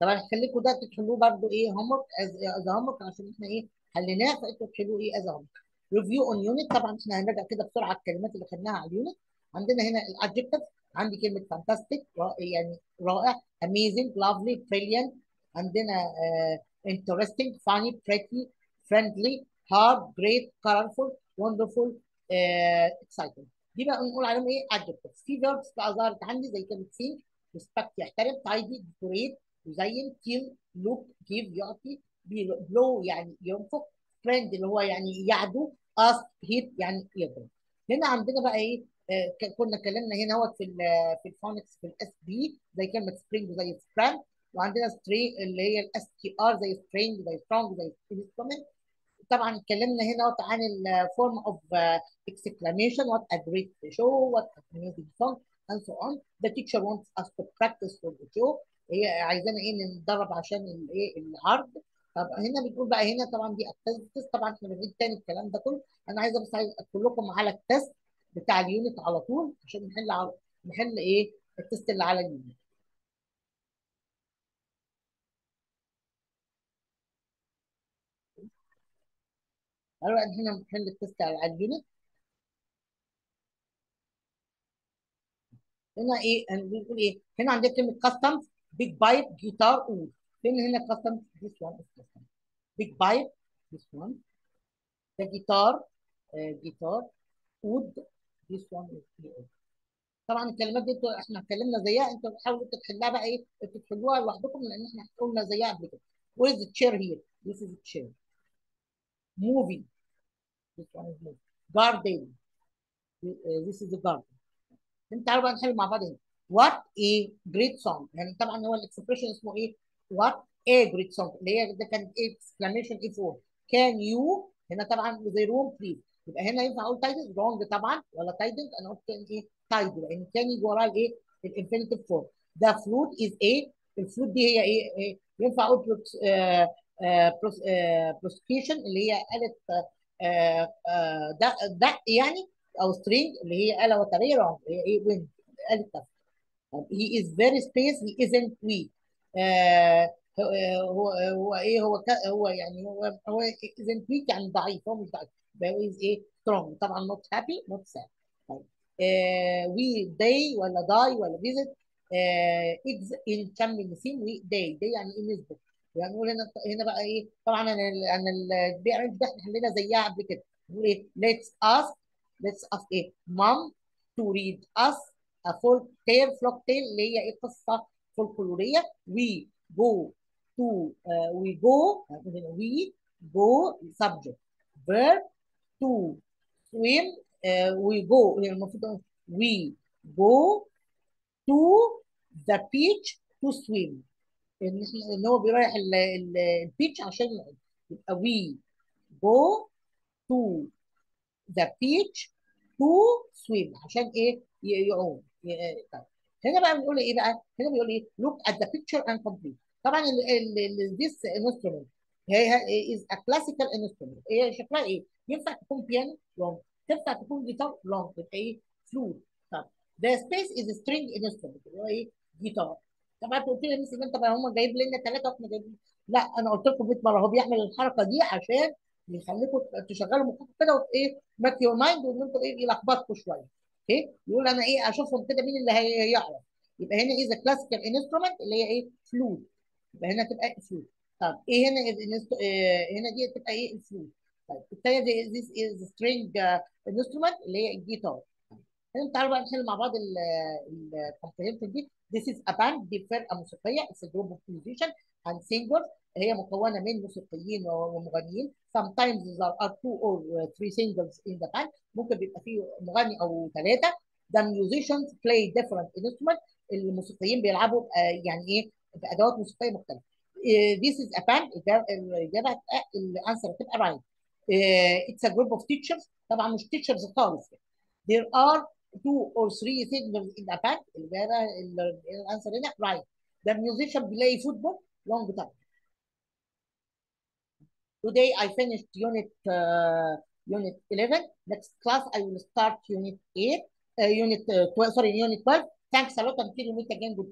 طبعا هخليكم ده تحلوه برضه إيه homework as homework عشان إحنا إيه حليناه فانتوا تحلوه إيه as home review on unit طبعا إحنا هنراجع كده بسرعة الكلمات اللي خدناها على ال unit عندنا هنا ال adjective عندي كلمة fantastic يعني رائع amazing lovely brilliant عندنا interesting funny pretty friendly hard great colorful wonderful exciting دي بقى نقول عليهم إيه؟ adjectives. في verbs بقى ظهرت عندي زي كلمه زي respect يحترم tidy decorate يزين kill look give يعطي blow يعني ينفخ friend اللي هو يعني يعدو ask hit يعني يضرب. هنا عندنا بقى إيه؟ آه كنا اتكلمنا هنا هو في في ال phonics في ال s p زي كلمة spring زي sprang وعندنا str اللي هي ال s t r زي string زي strong زي instrument طبعا اتكلمنا هنا عن ال form of exclamation what a great show what a amazing song and so on. The teacher wants us to practice for the show. هي عايزانا إيه نتدرب عشان الايه العرض. طب هنا بتقول بقى هنا طبعا دي ال test. طبعا إحنا بنعيد تاني الكلام ده كله. أنا عايزة بس أقول لكم على ال test بتاع ال unit على طول عشان نحل نحل إيه ال test اللي على ال unit. قالوا هنا نحل ال test على ال unit هنا إيه؟ بنقول إيه؟ هنا عندنا كلمة customs bagpipe guitar oud فين هنا customs big pipe this one. The guitar uh, guitar. Wood this one is wood طبعا الكلمات دي أنتوا إحنا اتكلمنا زيها أنتوا بتحاولوا تحلها بقى إيه؟ أنتوا تحلوها لوحدكم لأن إحنا قلنا زيها قبل كده. Chair here? This is a chair. Movie. This one is movie. Garden. This is a garden. انت تعالوا بقى نحل مع بعض هنا what a great song. يعني طبعا هو الاكسبريشن اسمه إيه what a great song. اللي هي ده كانت إيه exclamation إيه فور can you هنا طبعا زي روم بليز يبقى هنا ينفع أقول تايدنج رونج طبعا ولا تايدنج أنا قلت إيه تايد لأن كان يجي وراها الايه الانفينيتيف فورم ده فروت از إيه الفروت دي هي إيه, إيه؟ ينفع أقول بروس آه آه اللي هي آلة آه دق يعني أو سترينج اللي هي آلة وترية رونج اللي هي إيه؟ ويند آلة تف he is very space he isn't weak آه هو هو إيه؟ هو هو يعني هو هو isn't weak يعني ضعيف هو مش ضعيف. هو is إيه؟ strong. طبعا happy not sad. طيب. وي داي ولا داي ولا فيزيت اكز ان كم نسيم وي داي داي يعني إيه نسبة؟ يعني نقول هنا هنا بقى إيه طبعا أنا أنا البي ار ده إحنا حلينا زيها قبل كده. نقول إيه ليتس اس ليتس اس إيه مام تو ريد اس a folk tale folk tale اللي هي إيه قصة فولكلوريه وي جو to uh, we go we go subject verb to swim uh, we go هي المفروض we go to the beach to swim. إن هو بيريح البيتش عشان يبقى we go to the beach to swim. عشان إيه؟ يعوم. ي- طيب. هنا بقى بنقول إيه بقى؟ هنا بيقول إيه؟ Look at the picture and complete. طبعا this instrument هي is a classical instrument. هي شكلها إيه؟ ينفع تكون بيانو wrong تنفع تكون guitar wrong تبقى إيه؟ فلوت طب the space is a string instrument. اللي هو إيه؟ جيتار انت قلت لي مثلا انت هم جايب لنا ثلاثة وإحنا جايبين. لا أنا قلت لكم 100 مرة هو بيعمل الحركة دي عشان يخليكم تشغلوا مخكم كده وايه make your mind وإن أنتوا إيه يلخبطكم شوية. okay؟ يقول أنا إيه أشوفهم كده مين اللي هي- هيعرف. يبقى هنا اذا classical instrument اللي هي إيه فلوت يبقى هنا تبقى فلوت طب إيه هنا آه، هنا دي تبقى إيه الفلوت طيب الثانية دي this is string instrument اللي هي الجيتار. طيب تعالوا بقى نحل مع بعض ال comprehension دي. This is a band دي فرقة موسيقية. It's a group of musicians and singers. هي مكونة من موسيقيين ومغنيين. Sometimes there are two or three singers in the band. ممكن بيبقى فيه مغني أو ثلاثة the musicians play different instruments. الموسيقيين بيلعبوا آه، يعني إيه بأدوات موسيقية مختلفة. آه، this is a band. الإجابة هتبقى ال answer هتبقى right. آه، it's a group of teachers. طبعا مش teachers خالص. There are two or three singers in a band الإجابة ال- الانسر هنا right the musician play football long time Today I finished unit uh, unit 11. Next class I will start unit 8, uh, unit uh, 12, sorry, unit 12. Thanks a lot and see you meet again. Good.